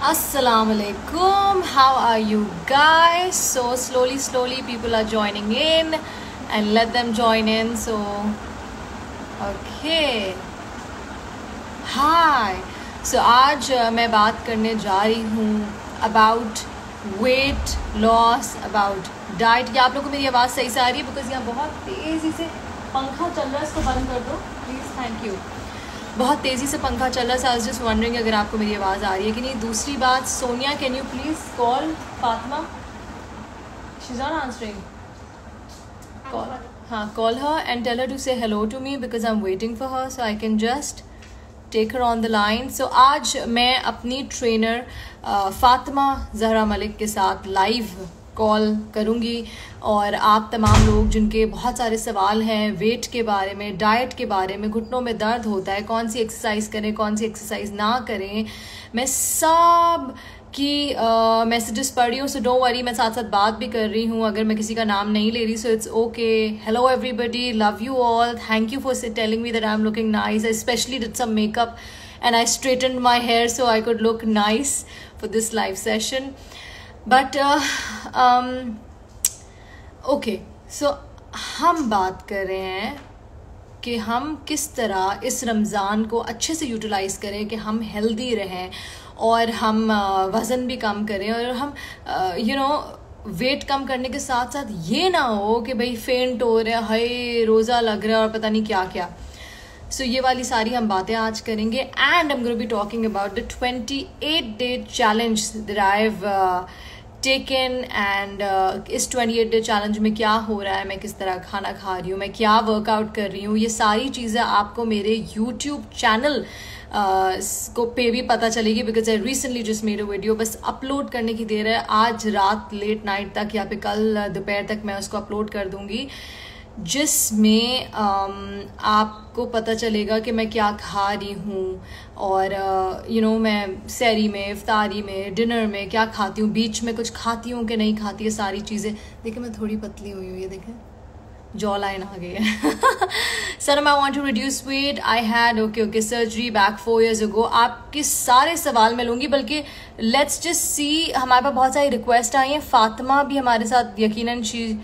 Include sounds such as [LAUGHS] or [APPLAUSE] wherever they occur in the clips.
Assalamu alaikum. How are you guys? So slowly, slowly, people are joining in, and let them join in. So, okay. Hi. So आज uh, मैं बात करने जा रही हूँ about weight loss, about diet. क्या आप लोगों को मेरी आवाज़ सही से आ रही है? Because यहाँ बहुत तेज़ी से पंखा चल रहा है इसको बंद कर दो प्लीज़ थैंक यू बहुत तेज़ी से पंखा चल रहा है आई जस्ट वंडरिंग अगर आपको मेरी आवाज़ आ रही है कि नहीं। दूसरी बात Sonia can you please call Fatima she's answering call हाँ call her and tell her to say hello to me because I am waiting for her so I can just take her on the line so आज मैं अपनी trainer Fatima Zahra Malik के साथ live call करूँगी और आप तमाम लोग जिनके बहुत सारे सवाल हैं वेट के बारे में डाइट के बारे में, घुटनों में दर्द होता है, कौन सी एक्सरसाइज करें, कौन सी एक्सरसाइज ना करें, मैं सब की मैसेजेस पढ़ रही हूँ सो डोंट वरी मैं साथ साथ बात भी कर रही हूँ, अगर मैं किसी का नाम नहीं ले रही so it's okay hello everybody love you all thank you for telling me that I am looking nice I specially did some makeup and I straighten my hair so I could look nice for this live session. But okay so हम बात कर रहे हैं कि हम किस तरह इस रमज़ान को अच्छे से यूटिलाइज़ करें कि हम हेल्दी रहें और हम uh, वज़न भी कम करें और हम यू नो वेट कम करने के साथ साथ ये ना हो कि भाई फेंट हो रहा है रोज़ा लग रहा है और पता नहीं क्या क्या सो so, ये वाली सारी हम बातें आज करेंगे and am be talking about the twenty eight day challenge they've taken and uh, इस ट्वेंटी एट डे चैलेंज में क्या हो रहा है? मैं किस तरह खाना खा रही हूँ? मैं क्या वर्कआउट कर रही हूँ? ये सारी चीज़ें आपको मेरे यूट्यूब चैनल uh, को पे भी पता चलेगी बिकॉज़ आई रिसेंटली जिस मेरे वीडियो बस अपलोड करने की देर है। आज रात लेट नाइट तक या फिर कल दोपहर तक मैं उसको अपलोड कर दूँगी। जिसमें आपको पता चलेगा कि मैं क्या खा रही हूँ और यू नो मैं सैरी में, इफ्तारी में, डिनर में क्या खाती हूँ, बीच में कुछ खाती हूँ कि नहीं खाती है सारी चीज़ें। देखिए, मैं थोड़ी पतली हुई हूँ ये देखें जॉ लाइन आ गई है। Sir I want to reduce weight I had okay okay surgery back four years ago आपके सारे सवाल मैं लूँगी, बल्कि लेट्स जस्ट सी हमारे पास बहुत सारी रिक्वेस्ट आई हैं। फातिमा भी हमारे साथ, यकीनन शी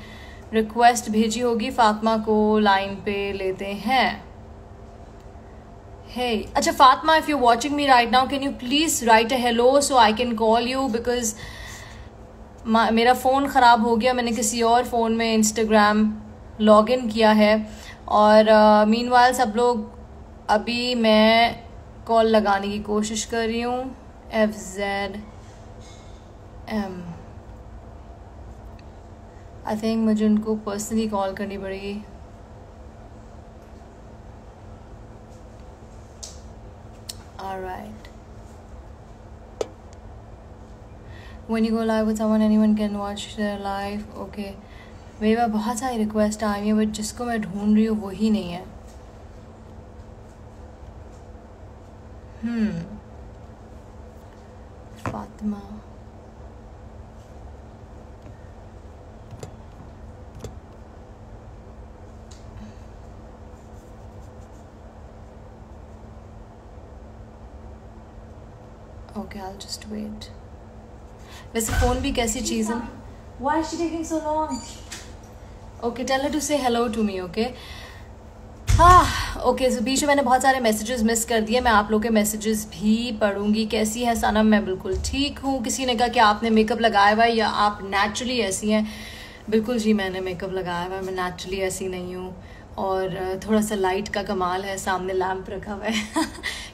रिक्वेस्ट भेजी होगी फातिमा को लाइन पे लेते हैं। Hey hey. अच्छा Fatima if you watching me right now can you please write a hello so I can call you because मेरा फ़ोन ख़राब हो गया मैंने किसी और फ़ोन में इंस्टाग्राम लॉग इन किया है। और मीन uh, सब लोग अभी मैं कॉल लगाने की कोशिश कर रही हूँ F Z M I think मुझे उनको पर्सनली कॉल करनी पड़ेगी। Alright when you go live with someone, anyone can watch their live okay. मेरे पास बहुत सारी रिक्वेस्ट आ रही है बट जिसको मैं ढूंढ रही हूँ, वही नहीं है। हम्म Fatima. Okay I just wait वैसे फ़ोन भी कैसी चीज़ है? Why is she taking so long? Okay, tell her to say hello to me, okay? हाँ ओके सो बीच में मैंने बहुत सारे मैसेजेस मिस कर दिए मैं आप लोग के मैसेजेस भी पढ़ूँगी। कैसी है सनम? मैं बिल्कुल ठीक हूँ। किसी ने कहा कि आपने मेकअप लगाया हुआ है या आप नेचुरली ऐसी हैं? बिल्कुल जी मैंने मेकअप लगाया हुआ है मैं नेचुरली ऐसी नहीं हूँ। और थोड़ा सा लाइट का कमाल है सामने लैम्प रखा हुआ है।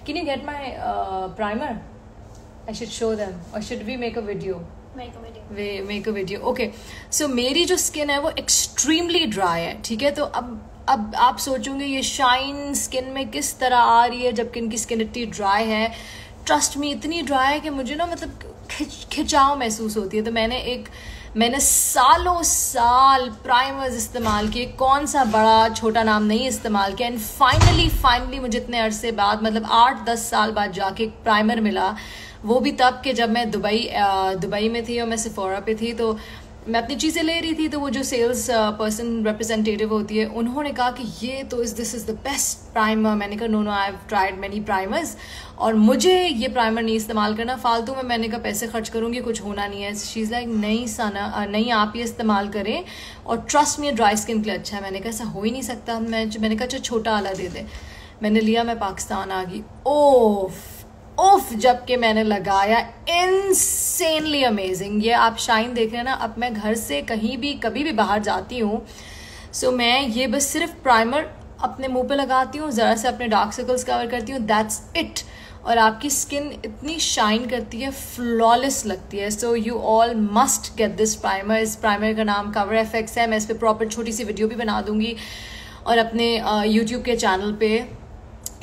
Can you get my primer I should show them or should we make a video? Make a video. We make a video. Okay. So मेरी जो स्किन है वो एक्सट्रीमली ड्राई है ठीक है तो अब अब आप सोचोगे ये शाइन स्किन में किस तरह आ रही है जबकि इनकी स्किन इतनी ड्राई है ट्रस्ट मी इतनी ड्राई है कि मुझे ना मतलब खिंच खिंचाव महसूस होती है तो मैंने एक मैंने सालों साल प्राइमर्स इस्तेमाल किए कौन सा बड़ा छोटा नाम नहीं इस्तेमाल किया एंड फाइनली फाइनली मुझे इतने अरसे बाद मतलब आठ दस साल बाद जाके एक प्राइमर मिला वो भी तब कि जब मैं दुबई दुबई में थी और मैं सिफोरा पे थी तो मैं अपनी चीज़ें ले रही थी तो वो जो सेल्स पर्सन रिप्रेजेंटेटिव होती है, उन्होंने कहा कि ये तो इस this is the best primer मैंने कहा no no I have tried many primers और मुझे ये प्राइमर नहीं इस्तेमाल करना फालतू में मैंने कहा, पैसे खर्च करूँगी, कुछ होना नहीं है. शीज़ लाइक नहीं साना नहीं, आप ये इस्तेमाल करें और ट्रस्ट में ड्राई स्किन के लिए अच्छा है. मैंने कहा, ऐसा हो ही नहीं सकता, मैं, मैंने कहा अच्छा छोटा आला दे दे। मैंने लिया, मैं पाकिस्तान आ गई। ओफ उफ जबकि मैंने लगाया इनसेनली अमेजिंग ये आप शाइन देख रहे हैं ना अब मैं घर से कहीं भी कभी भी बाहर जाती हूँ सो so, मैं ये बस सिर्फ़ प्राइमर अपने मुँह पे लगाती हूँ ज़रा से अपने डार्क सर्कल्स कवर करती हूँ दैट्स इट और आपकी स्किन इतनी शाइन करती है फ्लॉलेस लगती है so you all must get this primer इस प्राइमर का नाम कवर एफेक्ट्स है मैं इस पर प्रॉपर छोटी सी वीडियो भी बना दूँगी और अपने यूट्यूब uh, के चैनल पे।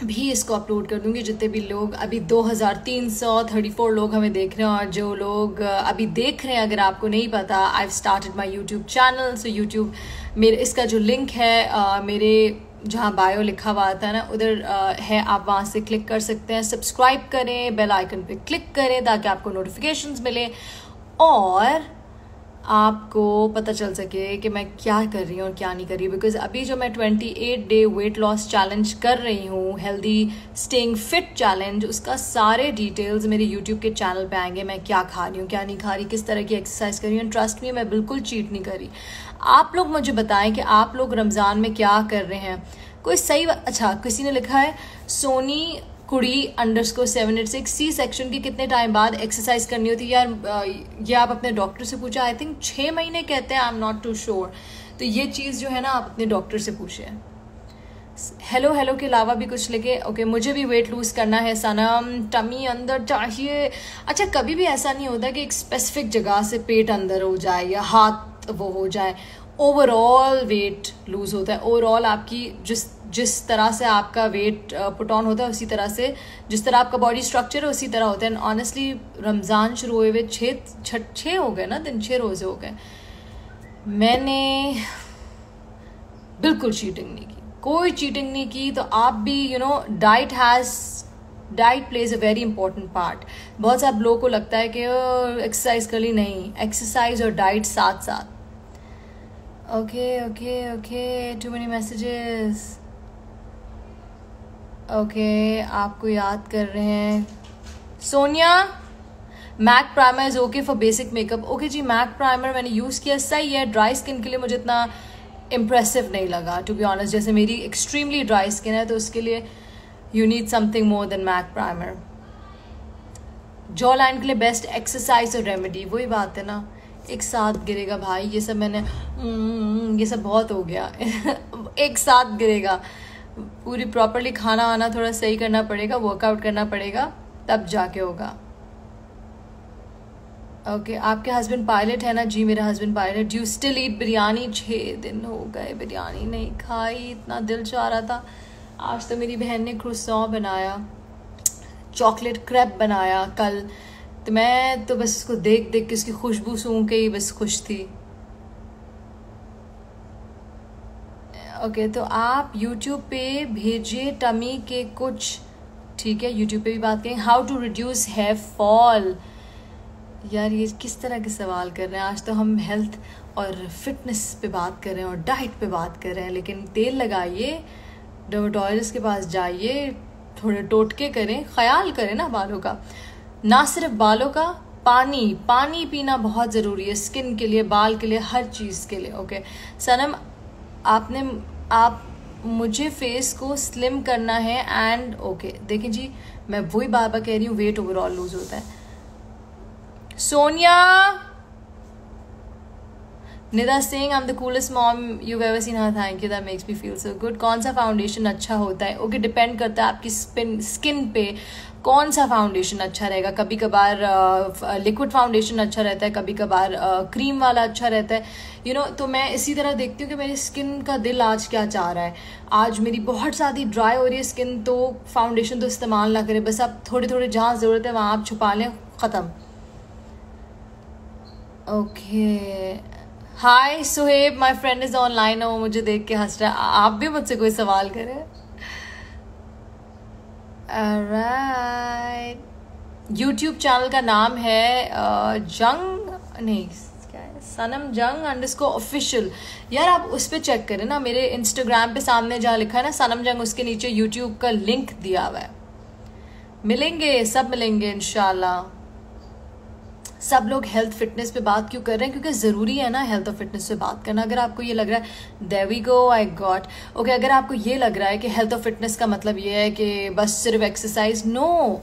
भी इसको अपलोड कर दूँगी जितने भी लोग अभी 2334 लोग हमें देख रहे हैं और जो लोग अभी देख रहे हैं अगर आपको नहीं पता I started my YouTube channel so YouTube मेरे इसका जो लिंक है आ, मेरे जहाँ बायो लिखा हुआ आता है ना उधर है आप वहाँ से क्लिक कर सकते हैं। सब्सक्राइब करें बेल आइकन पे क्लिक करें ताकि आपको नोटिफिकेशंस मिले। और आपको पता चल सके कि मैं क्या कर रही हूँ और क्या नहीं कर रही बिकॉज़ अभी जो मैं 28 डे वेट लॉस चैलेंज कर रही हूँ हेल्दी स्टेइंग फिट चैलेंज उसका सारे डिटेल्स मेरे यूट्यूब के चैनल पे आएँगे, मैं क्या खा रही हूँ, क्या नहीं खा रही, किस तरह की एक्सरसाइज कर रही हूँ ट्रस्ट में मैं बिल्कुल चीट नहीं कर रही। आप लोग मुझे बताएँ कि आप लोग रमज़ान में क्या कर रहे हैं। कोई सही अच्छा किसी ने लिखा है, सोनी कुड़ी underscore seven eight six C section की कितने टाइम बाद एक्सरसाइज करनी होती है? यार, ये आप अपने डॉक्टर से पूछा आई थिंक छः महीने कहते हैं I am not too sure तो ये चीज़ जो है ना, आप अपने डॉक्टर से पूछे हेलो हेलो के अलावा भी कुछ लिखे ओके मुझे भी वेट लूज करना है, सनम, टमी अंदर चाहिए। अच्छा कभी भी ऐसा नहीं होता कि एक स्पेसिफिक जगह से पेट अंदर हो जाए या हाथ वो हो जाए। ओवरऑल वेट लूज होता है। ओवरऑल आपकी जिस जिस तरह से आपका वेट पुट ऑन होता है, उसी तरह से जिस तरह आपका बॉडी स्ट्रक्चर है, उसी तरह होता है। एंड ऑनेस्टली रमज़ान शुरू हुए हुए छः छः हो गए ना दिन छः रोज़े हो गए। मैंने बिल्कुल चीटिंग नहीं की। कोई चीटिंग नहीं की। तो आप भी you know diet has diet plays a very important part बहुत सारे लोगों को लगता है कि एक्सरसाइज कर ली नहीं। एक्सरसाइज और डाइट साथ साथ okay okay okay too many messages okay आपको याद कर रहे हैं। Sonia MAC primer is okay for basic makeup okay ji Mac primer मैंने यूज़ किया सही है। ड्राई स्किन के लिए मुझे इतना इम्प्रेसिव नहीं लगा टू बी ऑनेस्ट जैसे मेरी एक्सट्रीमली ड्राई स्किन है तो उसके लिए you need something more than MAC primer jawline के लिए बेस्ट एक्सरसाइज और रेमेडी वही बात है ना। एक साथ गिरेगा भाई ये सब मैंने हम्म, ये सब बहुत हो गया। [LAUGHS] एक साथ गिरेगा। पूरी प्रॉपरली खाना आना थोड़ा सही करना पड़ेगा वर्कआउट करना पड़ेगा तब जाके होगा। ओके okay, आपके हस्बैंड पायलट है ना? जी मेरा husband pilot you still eat biryani छः दिन हो गए बिरयानी नहीं खाई इतना दिल चाह रहा था। आज तो मेरी बहन ने क्रुसौ बनाया चॉकलेट क्रैप बनाया कल। तो मैं तो बस उसको देख देख के उसकी खुशबू सूंघ के ही बस खुश थी। ओके okay, तो आप यूट्यूब पे भेजिए टमी के कुछ ठीक है यूट्यूब पे भी बात करें। How to reduce hair fall यार ये किस तरह के सवाल कर रहे हैं? आज तो हम हेल्थ और फिटनेस पे बात कर रहे हैं और डाइट पे बात कर रहे हैं लेकिन तेल लगाइए डर्माटोलॉजिस्ट के पास जाइए थोड़े टोटके करें ख्याल करें ना बालों का। ना सिर्फ़ बालों का पानी पानी पीना बहुत ज़रूरी है स्किन के लिए बाल के लिए हर चीज़ के लिए ओके सनम आपने, आप मुझे फेस को स्लिम करना है एंड ओके देखिए जी, मैं वही बार बार कह रही हूँ वेट ओवरऑल लूज होता है। Sonia! Nida Singh I the coolest mom you ever seen हाँ thank you that makes me feel so good कौन सा फाउंडेशन अच्छा होता है? ओके okay, डिपेंड करता है आपकी स्पिन स्किन पे कौन सा फाउंडेशन अच्छा रहेगा। कभी कभार लिक्विड फाउंडेशन अच्छा रहता है कभी कभार क्रीम वाला अच्छा रहता है। यू नो तो मैं इसी तरह देखती हूँ कि मेरी स्किन का दिल आज क्या चाह रहा है। आज मेरी बहुत ज़्यादा ड्राई हो रही है स्किन तो फाउंडेशन तो इस्तेमाल ना करें। बस आप थोड़े थोड़े जहाँ ज़रूरत है वहाँ आप छुपा लें ख़त्म। Okay hi Suheb my friend is online है वो मुझे देख के हंस रहा है। आप भी मुझसे कोई सवाल करें? यूट्यूब चैनल का नाम है जंग नहीं, क्या है? सनम जंग अंडरस्को ऑफिशियल यार, आप उस पर चेक करें ना। मेरे इंस्टाग्राम पे सामने जहाँ लिखा है ना सनम जंग उसके नीचे यूट्यूब का लिंक दिया हुआ है। मिलेंगे, सब मिलेंगे इनशाला सब लोग हेल्थ फिटनेस पे बात क्यों कर रहे हैं? क्योंकि ज़रूरी है ना हेल्थ और फिटनेस पे बात करना। अगर आपको ये लग रहा है देवी गो आई गॉट ओके अगर आपको ये लग रहा है कि हेल्थ और फिटनेस का मतलब ये है कि बस सिर्फ़ exercise no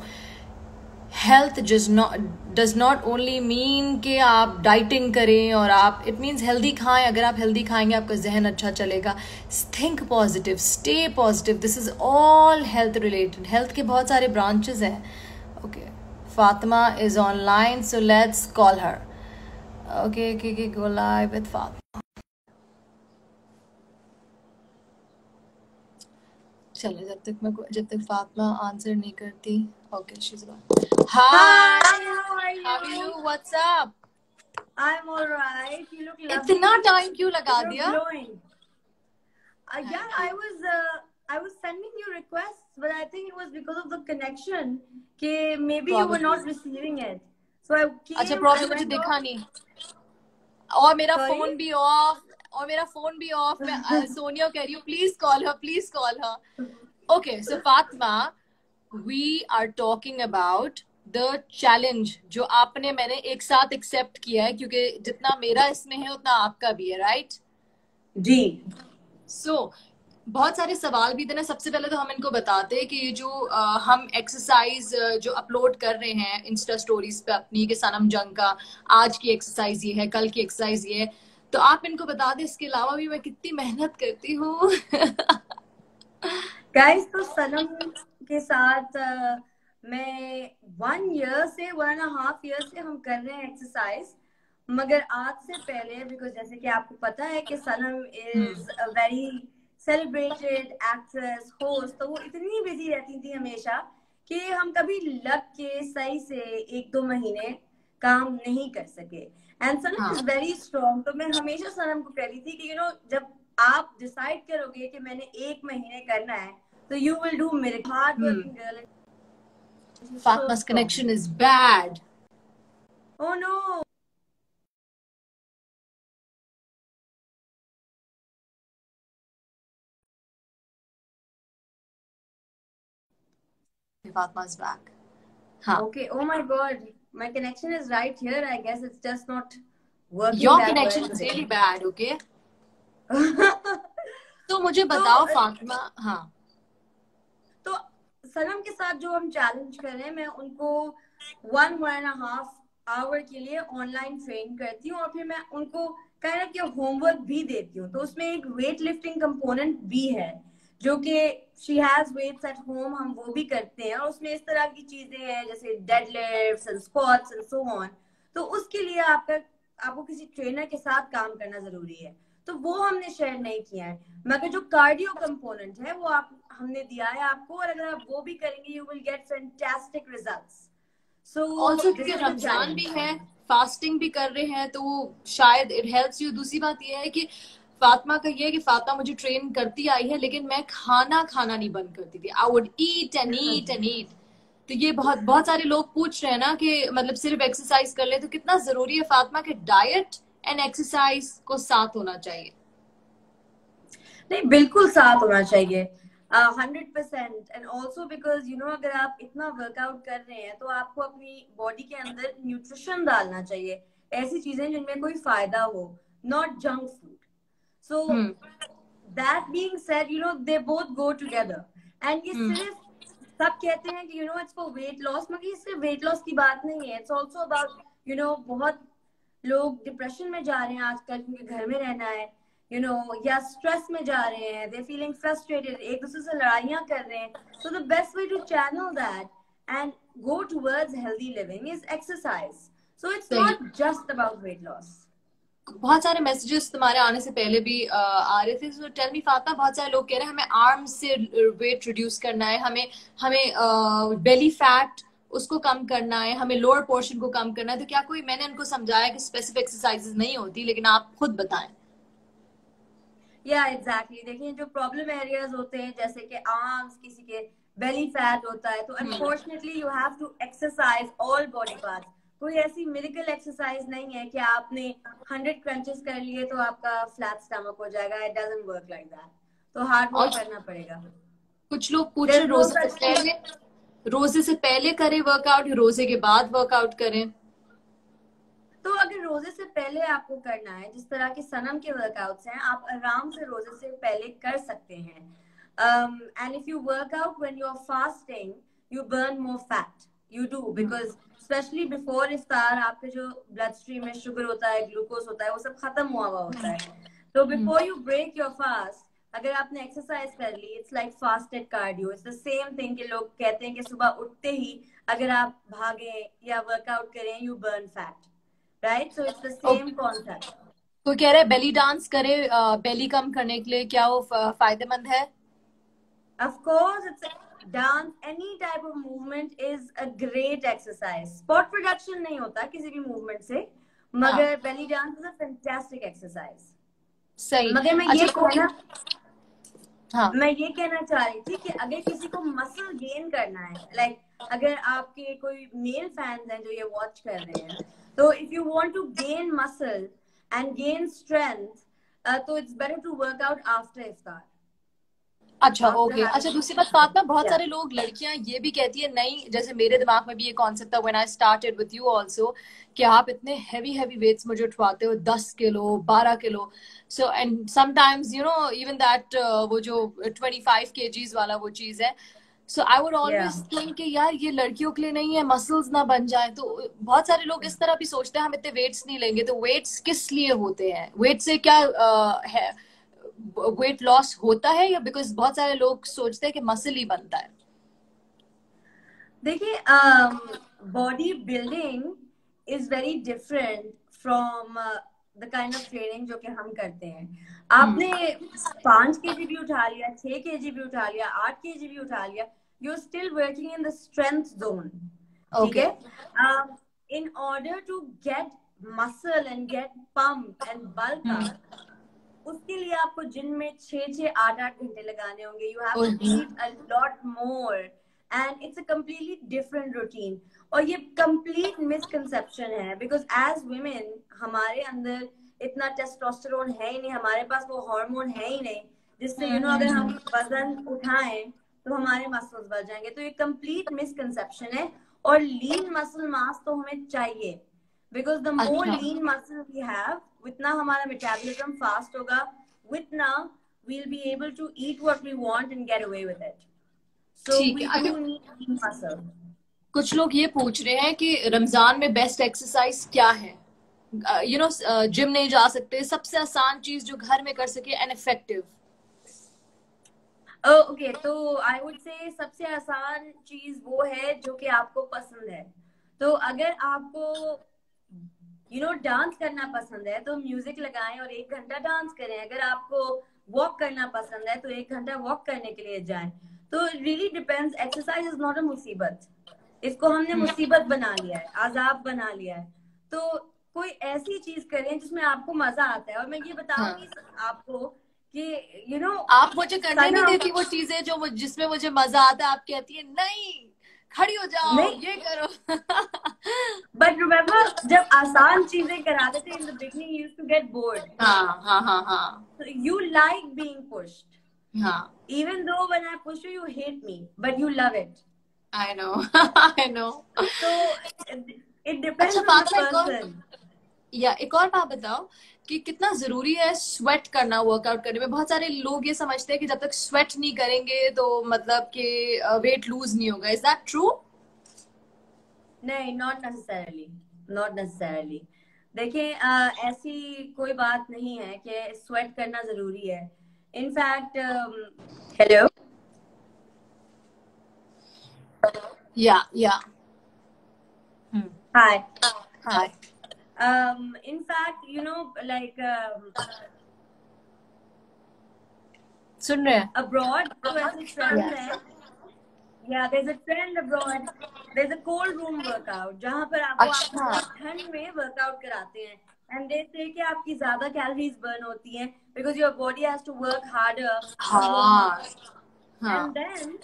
health just not does not only mean कि आप डाइटिंग करें और आप इट मीन्स हेल्दी खाएँ। अगर आप हेल्दी खाएँगे, आपका जहन अच्छा चलेगा। Think positive stay positive this is all health related health के बहुत सारे ब्रांचेस हैं। Okay Fatima is online so let's call her okay okay go live with Fatima चलो जब तक मैं जब तक फातिमा आंसर नहीं करती okay she is Hi. Hi. How are you? How are you? What's up? I'm alright. You look lovely. इतना time क्यों लगा You're दिया glowing. Uh, yeah, I was uh, I was sending you requests, but I think it was because of the connection. कि maybe you were not receiving it. So I came. अच्छा I मुझे दिखा नहीं और मेरा Sorry? Phone भी of और मेरा फ़ोन भी ऑफ़ मैं [LAUGHS] सोनिया कह रही हूँ please call her please call her okay so Fatima we are talking about the challenge जो आपने मैंने एक साथ एक्सेप्ट किया है क्योंकि जितना मेरा इसमें है उतना आपका भी है राइट जी सो so, बहुत सारे सवाल भी थे ना। सबसे पहले तो हम इनको बताते हैं कि ये जो अ, हम एक्सरसाइज जो अपलोड कर रहे हैं इंस्टा स्टोरीज पे अपनी कि सनम जंग का आज की एक्सरसाइज ये है कल की एक्सरसाइज ये है तो आप इनको बता दें इसके अलावा भी मैं कितनी मेहनत करती हूँ। [LAUGHS] गाइस तो सनम के साथ uh, मैं वन ईयर से वन एंड हाफ़ ईयर से हम कर रहे हैं एक्सरसाइज मगर आज से पहले बिकॉज़ जैसे कि आपको पता है कि Sanam is a very celebrated actress host तो वो इतनी बिज़ी रहती थी हमेशा कि हम कभी लग के सही से एक दो महीने काम नहीं कर सके and Sanam is very strong तो मैं हमेशा सनम को कह रही थी कि यू नो जब आप डिसाइड करोगे कि मैंने एक महीने करना है तो यू विल डू मेरे hard working girl Fatma's connection is bad. Oh no. Fatma's back. Huh. Okay. Oh my god. My connection is right here. I guess it's just not working. Your connection well is really bad, okay? तो मुझे बताओ तो, फातिमा हाँ तो सनम के साथ जो हम चैलेंज कर रहे हैं मैं उनको one one and half hour के लिए ऑनलाइन ट्रेन करती हूँ और फिर मैं उनको कह रहा कि होमवर्क भी देती हूँ तो उसमें एक वेट लिफ्टिंग कंपोनेंट भी है जो कि she has weights at home हम वो भी करते हैं। और उसमें इस तरह की चीज़ें हैं जैसे deadlifts and squats and so on तो उसके लिए आपका आपको किसी ट्रेनर के साथ काम करना ज़रूरी है। तो वो हमने शेयर नहीं किया है। मगर जो कार्डियो कंपोनेंट है वो आप हमने दिया है आपको। और अगर आप वो भी करेंगे you will get fantastic results so क्योंकि रमज़ान भी है फास्टिंग भी कर रहे हैं तो शायद इट हेल्प्स यू दूसरी बात ये है कि फातिमा का ये है कि फातिमा मुझे ट्रेन करती आई है लेकिन मैं खाना खाना नहीं बंद करती थी। I would eat and eat and eat तो ये बहुत बहुत सारे लोग पूछ रहे हैं ना कि मतलब सिर्फ़ एक्सरसाइज कर ले तो कितना ज़रूरी है फातिमा के डाइट एंड एक्सरसाइज को साथ होना चाहिए? नहीं बिल्कुल साथ होना चाहिए। Hundred percent and also because you know अगर आप इतना वर्कआउट कर रहे हैं तो आपको अपनी बॉडी के अंदर न्यूट्रिशन डालना चाहिए। ऐसी चीज़ें जिनमें कोई फ़ायदा हो not junk food so that being said you know they both go together and ये Hmm. सिर्फ़ सब कहते हैं कि you know it's for weight loss मगर ये सिर्फ़ वेट लॉस की बात नहीं है. It's also about you know बहुत लोग डिप्रेशन में जा रहे हैं आजकल क्योंकि घर में रहना है यू you नो know, या स्ट्रेस में जा रहे हैं. दे फीलिंग फ्रस्ट्रेटेड एक दूसरे से लड़ाइयाँ कर रहे हैं. So the best way to channel that and go towards healthy living is exercise so it's सही। Not just about weight loss बहुत सारे मैसेजेस तुम्हारे आने से पहले भी आ रहे थे। सो टेल मी फातिमा बहुत सारे लोग कह रहे हैं हमें आर्म्स से वेट रिड्यूस करना है हमें हमें बेली फैट उसको कम करना है हमें लोअर पोर्शन को कम करना है। तो क्या कोई मैंने उनको समझाया कि स्पेसिफिक एक्सरसाइजेस नहीं होती लेकिन आप खुद बताएँ। या एग्जैक्टली देखिए जो प्रॉब्लम एरियाज़ होते हैं जैसे कि आर्म्स किसी के बेली फैट होता है तो unfortunately you have to exercise all body parts कोई ऐसी मेडिकल एक्सरसाइज नहीं है कि आपने हंड्रेड क्रंचेस कर लिए तो आपका फ्लैट स्टमक हो जाएगा it doesn't work like that तो हार्ड वर्क करना पड़ेगा। कुछ लोग पूछ रहे रोज़े से पहले रोज़े से पहले करें वर्कआउट रोज़े के बाद वर्कआउट करें? तो अगर रोज़े से पहले आपको करना है जिस तरह के सनम के वर्कआउट्स हैं आप आराम से रोज़े से पहले कर सकते हैं। And if you workout when you are fasting you burn more fat you do because specially before iftar आपके जो ब्लड स्ट्रीम में शुगर होता है ग्लूकोज होता है वो सब खत्म हुआ हुआ होता है। तो before you break your fast अगर आपने एक्सरसाइज कर ली it's like fasted cardio it's the same thing कि लोग कहते हैं कि सुबह उठते ही अगर आप भागे या वर्कआउट करें you burn fat right so it's the same concept कोई कह रहे बेली डांस करे बेली कम करने के लिए क्या वो फ़ायदेमंद है? Of course it's dance any type of movement is a great exercise spot reduction नहीं होता किसी भी मूवमेंट से मगर belly dance is a fantastic exercise सही। मगर मैं अच्छा, ये कहना हाँ. मैं ये कहना चाह रही थी कि अगर किसी को मसल गेन करना है लाइक like, अगर आपके कोई मेल फैंस हैं जो ये वॉच कर रहे हैं तो if you want to gain muscle and gain strength तो it's better to work out after iftar अच्छा ओके अच्छा दूसरी बात फातमा बहुत सारे लोग लड़कियाँ ये भी कहती है नहीं जैसे मेरे दिमाग में भी ये कॉन्सेप्ट था when I started with you also कि आप इतने हैवी हैवी वेट्स मुझे उठवाते हो दस किलो बारह kilo. So and sometimes you know even that वो जो ट्वेंटी फाइव के जीज वाला वो चीज़ है। So I would always think कि यार ये लड़कियों के लिए नहीं है मसल्स ना बन जाए। तो बहुत सारे लोग इस तरह भी सोचते हैं हम इतने वेट्स नहीं लेंगे। तो वेट्स किस लिए होते हैं? वेट से क्या uh, है? वेट लॉस होता है या बिकॉज़ बहुत सारे लोग सोचते हैं कि मसल ही बनता है? देखिए body building is very different from the kind of training जो कि हम करते हैं। आपने पाँच के जी भी उठा लिया छह के जी भी उठा लिया आठ के जी भी उठा लिया you are still working in the strength zone ठीक है? In order to get muscle and get pump and bulk उसके लिए आपको जिम में छह छह आठ आठ घंटे लगाने होंगे। You have to eat a lot more and it's a completely different routine और ये कंप्लीट मिसकंसेप्शन है बिकॉज़ एज वुमेन हमारे अंदर इतना टेस्टोस्टेरोन है ही नहीं हमारे पास वो हार्मोन है ही नहीं जिससे यू नो अगर हम वज़न उठाएँ तो हमारे मसल्स बढ़ जाएँगे। तो ये कंप्लीट मिसकंसेप्शन है और लीन मसल मास तो हमें चाहिए। Because the more lean muscle we have उतना हमारा मेटाबॉलिज्म फास्ट होगा उतना we'll be able to eat what we want and get away with it. So we do need muscle. कुछ लोग ये पूछ रहे हैं कि रमज़ान में बेस्ट एक्सरसाइज क्या है यू नो जिम नहीं जा सकते सबसे आसान चीज़ जो घर में कर सके एंड इफ़ेक्टिव ओके तो आई वुड से सबसे आसान चीज़ वो है जो कि आपको पसंद है तो अगर आपको यू नो डांस करना पसंद है तो म्यूज़िक लगाएँ और एक घंटा डांस करें। अगर आपको वॉक करना पसंद है तो एक घंटा वॉक करने के लिए जाएँ। तो really depends exercise is not a मुसीबत। इसको हमने हम्म। मुसीबत बना लिया है आजाब बना लिया है। तो कोई ऐसी चीज़ करें जिसमें आपको मज़ा आता है। और मैं ये बताऊँगी हाँ. आपको कि यू you नो know, आप मुझे करने नहीं देती वो चीज़ें जो जिसमें मुझे मज़ा आता है आप कहती है नहीं खड़ी हो जाओ ये करो। [LAUGHS] बट रिमेम्बर जब आसान चीज़ें कराते थे in the beginning you to get bored हाँ हाँ हाँ यू लाइक बीइंग पुश्ड हाँ। Even though when I push you hate me but you love it I know I know so it depends on the person या एक और बात बताओ। कि कितना ज़रूरी है स्वेट करना वर्कआउट करने में। बहुत सारे लोग ये समझते हैं कि जब तक स्वेट नहीं करेंगे तो मतलब कि वेट लूज नहीं होगा। इज़ दैट ट्रू नहीं नॉट नेसेसरली नॉट नेसेसरली देखिए ऐसी कोई बात नहीं है कि स्वेट करना ज़रूरी है। इनफैक्ट हेलो या या हाय हाय um, in fact, you know, like um, सुन रहे हैं abroad तो ऐसे trend है yeah there's a trend abroad there's a cold room workout जहाँ पर आपको अच्छा। ठंड में workout कराते हैं and they say कि आपकी ज़्यादा calories burn होती हैं because your body has to work harder हाँ and then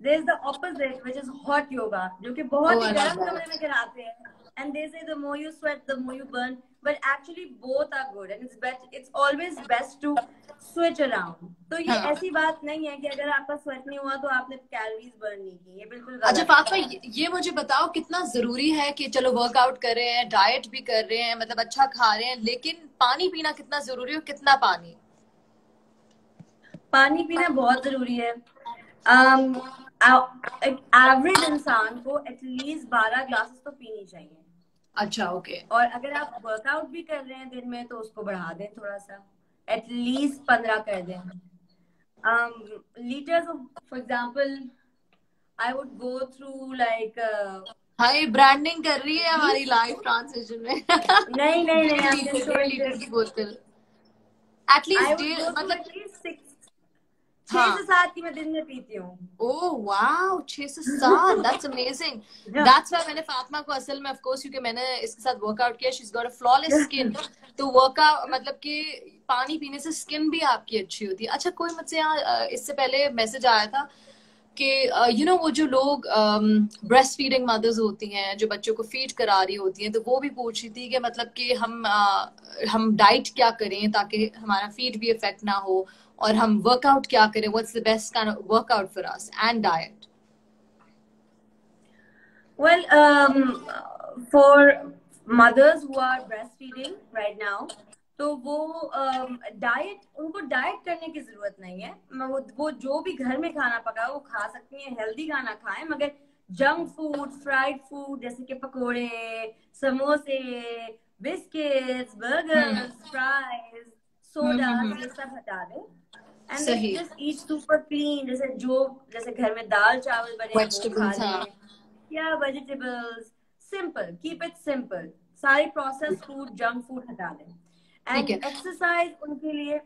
there's the opposite which is hot yoga जो कि बहुत ही गर्म कमरे में कराते हैं and they say the more you sweat the more you burn. But actually both are good and it's best it's always best to switch around. तो ये हाँ. ऐसी बात नहीं है कि अगर आपका स्वेट नहीं हुआ तो आपने कैलोरीज बर्न नहीं की ये बिल्कुल अच्छा। फातिमा ये- ये मुझे बताओ कितना ज़रूरी है कि चलो वर्कआउट कर रहे हैं डाइट भी कर रहे हैं मतलब अच्छा खा रहे हैं लेकिन पानी पीना कितना ज़रूरी है कितना पानी? पानी पीना बहुत ज़रूरी है। एवरेज इंसान को एटलीस्ट बारह ग्लासेस तो पीनी चाहिए। अच्छा ओके okay. और अगर आप वर्कआउट भी कर रहे हैं दिन में तो उसको बढ़ा दें थोड़ा सा एटलीस्ट पंद्रह कर दें litres for example I would go through like hi branding कर रही है हमारी लाइव ट्रांसमिशन में नहीं नहीं नहीं [LAUGHS] लीटर. की बोतल एटलीस्ट मतलब छह हाँ। से सात की मैं दिन में पीती हूँ। ओह वाओ छह से सात दैट्स अमेजिंग दैट्स व्हाई मैंने फातिमा को असल में ऑफ़ कोर्स क्योंकि मैंने इसके साथ वर्कआउट किया she is got a flawless skin तो वर्कआउट मतलब कि पानी पीने से स्किन भी आपकी अच्छी होती है। अच्छा कोई मुझसे यहाँ इससे पहले मैसेज आया था कि यू नो वो जो लोग ब्रेस्ट फीडिंग मदर्स होती हैं जो बच्चों को फ़ीड करा रही होती हैं तो वो भी पूछ रही थी कि मतलब कि हम अ, हम डाइट क्या करें ताकि हमारा फ़ीड भी इफ़ेक्ट ना हो और हम वर्कआउट क्या करें? What's the best kind of workout for us and diet Well, um, for mothers who are breastfeeding right now, तो वो डाइट उनको डाइट करने की ज़रूरत नहीं है। वो वो जो भी घर में खाना पका वो खा सकती हैं हेल्दी खाना खाएँ मगर जंक फ़ूड फ्राइड फ़ूड जैसे कि पकोड़े समोसे biscuits burgers fries soda hmm, ये सब हटा दें। And just eat super clean जैसे जो जैसे घर में दाल चावल बने हाँ। या vegetables simple keep it simple सारे प्रोसेस फ़ूड जंक फ़ूड हटा दें। एंड एक्सरसाइज उनके लिए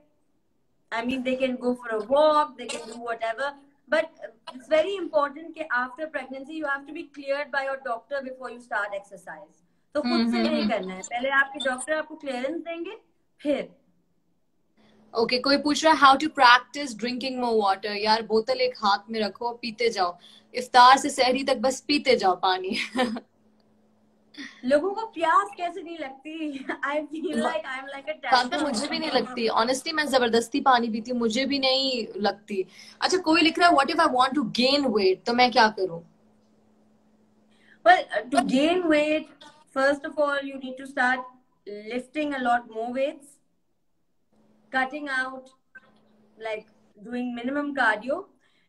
I mean they can go for a walk they can do whatever but it's very important कि after pregnancy you have to be cleared by your doctor before you start exercise तो खुद हम्म, से हम्म, नहीं हम्म। करना है। पहले आपके डॉक्टर आपको क्लियरेंस देंगे फिर ओके कोई पूछ रहा है how to practice drinking more water यार बोतल एक हाथ में रखो पीते जाओ। इफ्तार से सहरी तक बस पीते जाओ पानी। लोगों को प्यास कैसे नहीं लगती? I feel like I am like a मुझे भी नहीं लगती। ऑनेस्टली मैं ज़बरदस्ती पानी पीती हूँ मुझे भी नहीं लगती। अच्छा कोई लिख रहा है what if I want to gain weight तो मैं क्या करूँ? Well, uh, to gain weight, first of all, you need to start lifting a lot more weights, cutting out, like doing minimum cardio,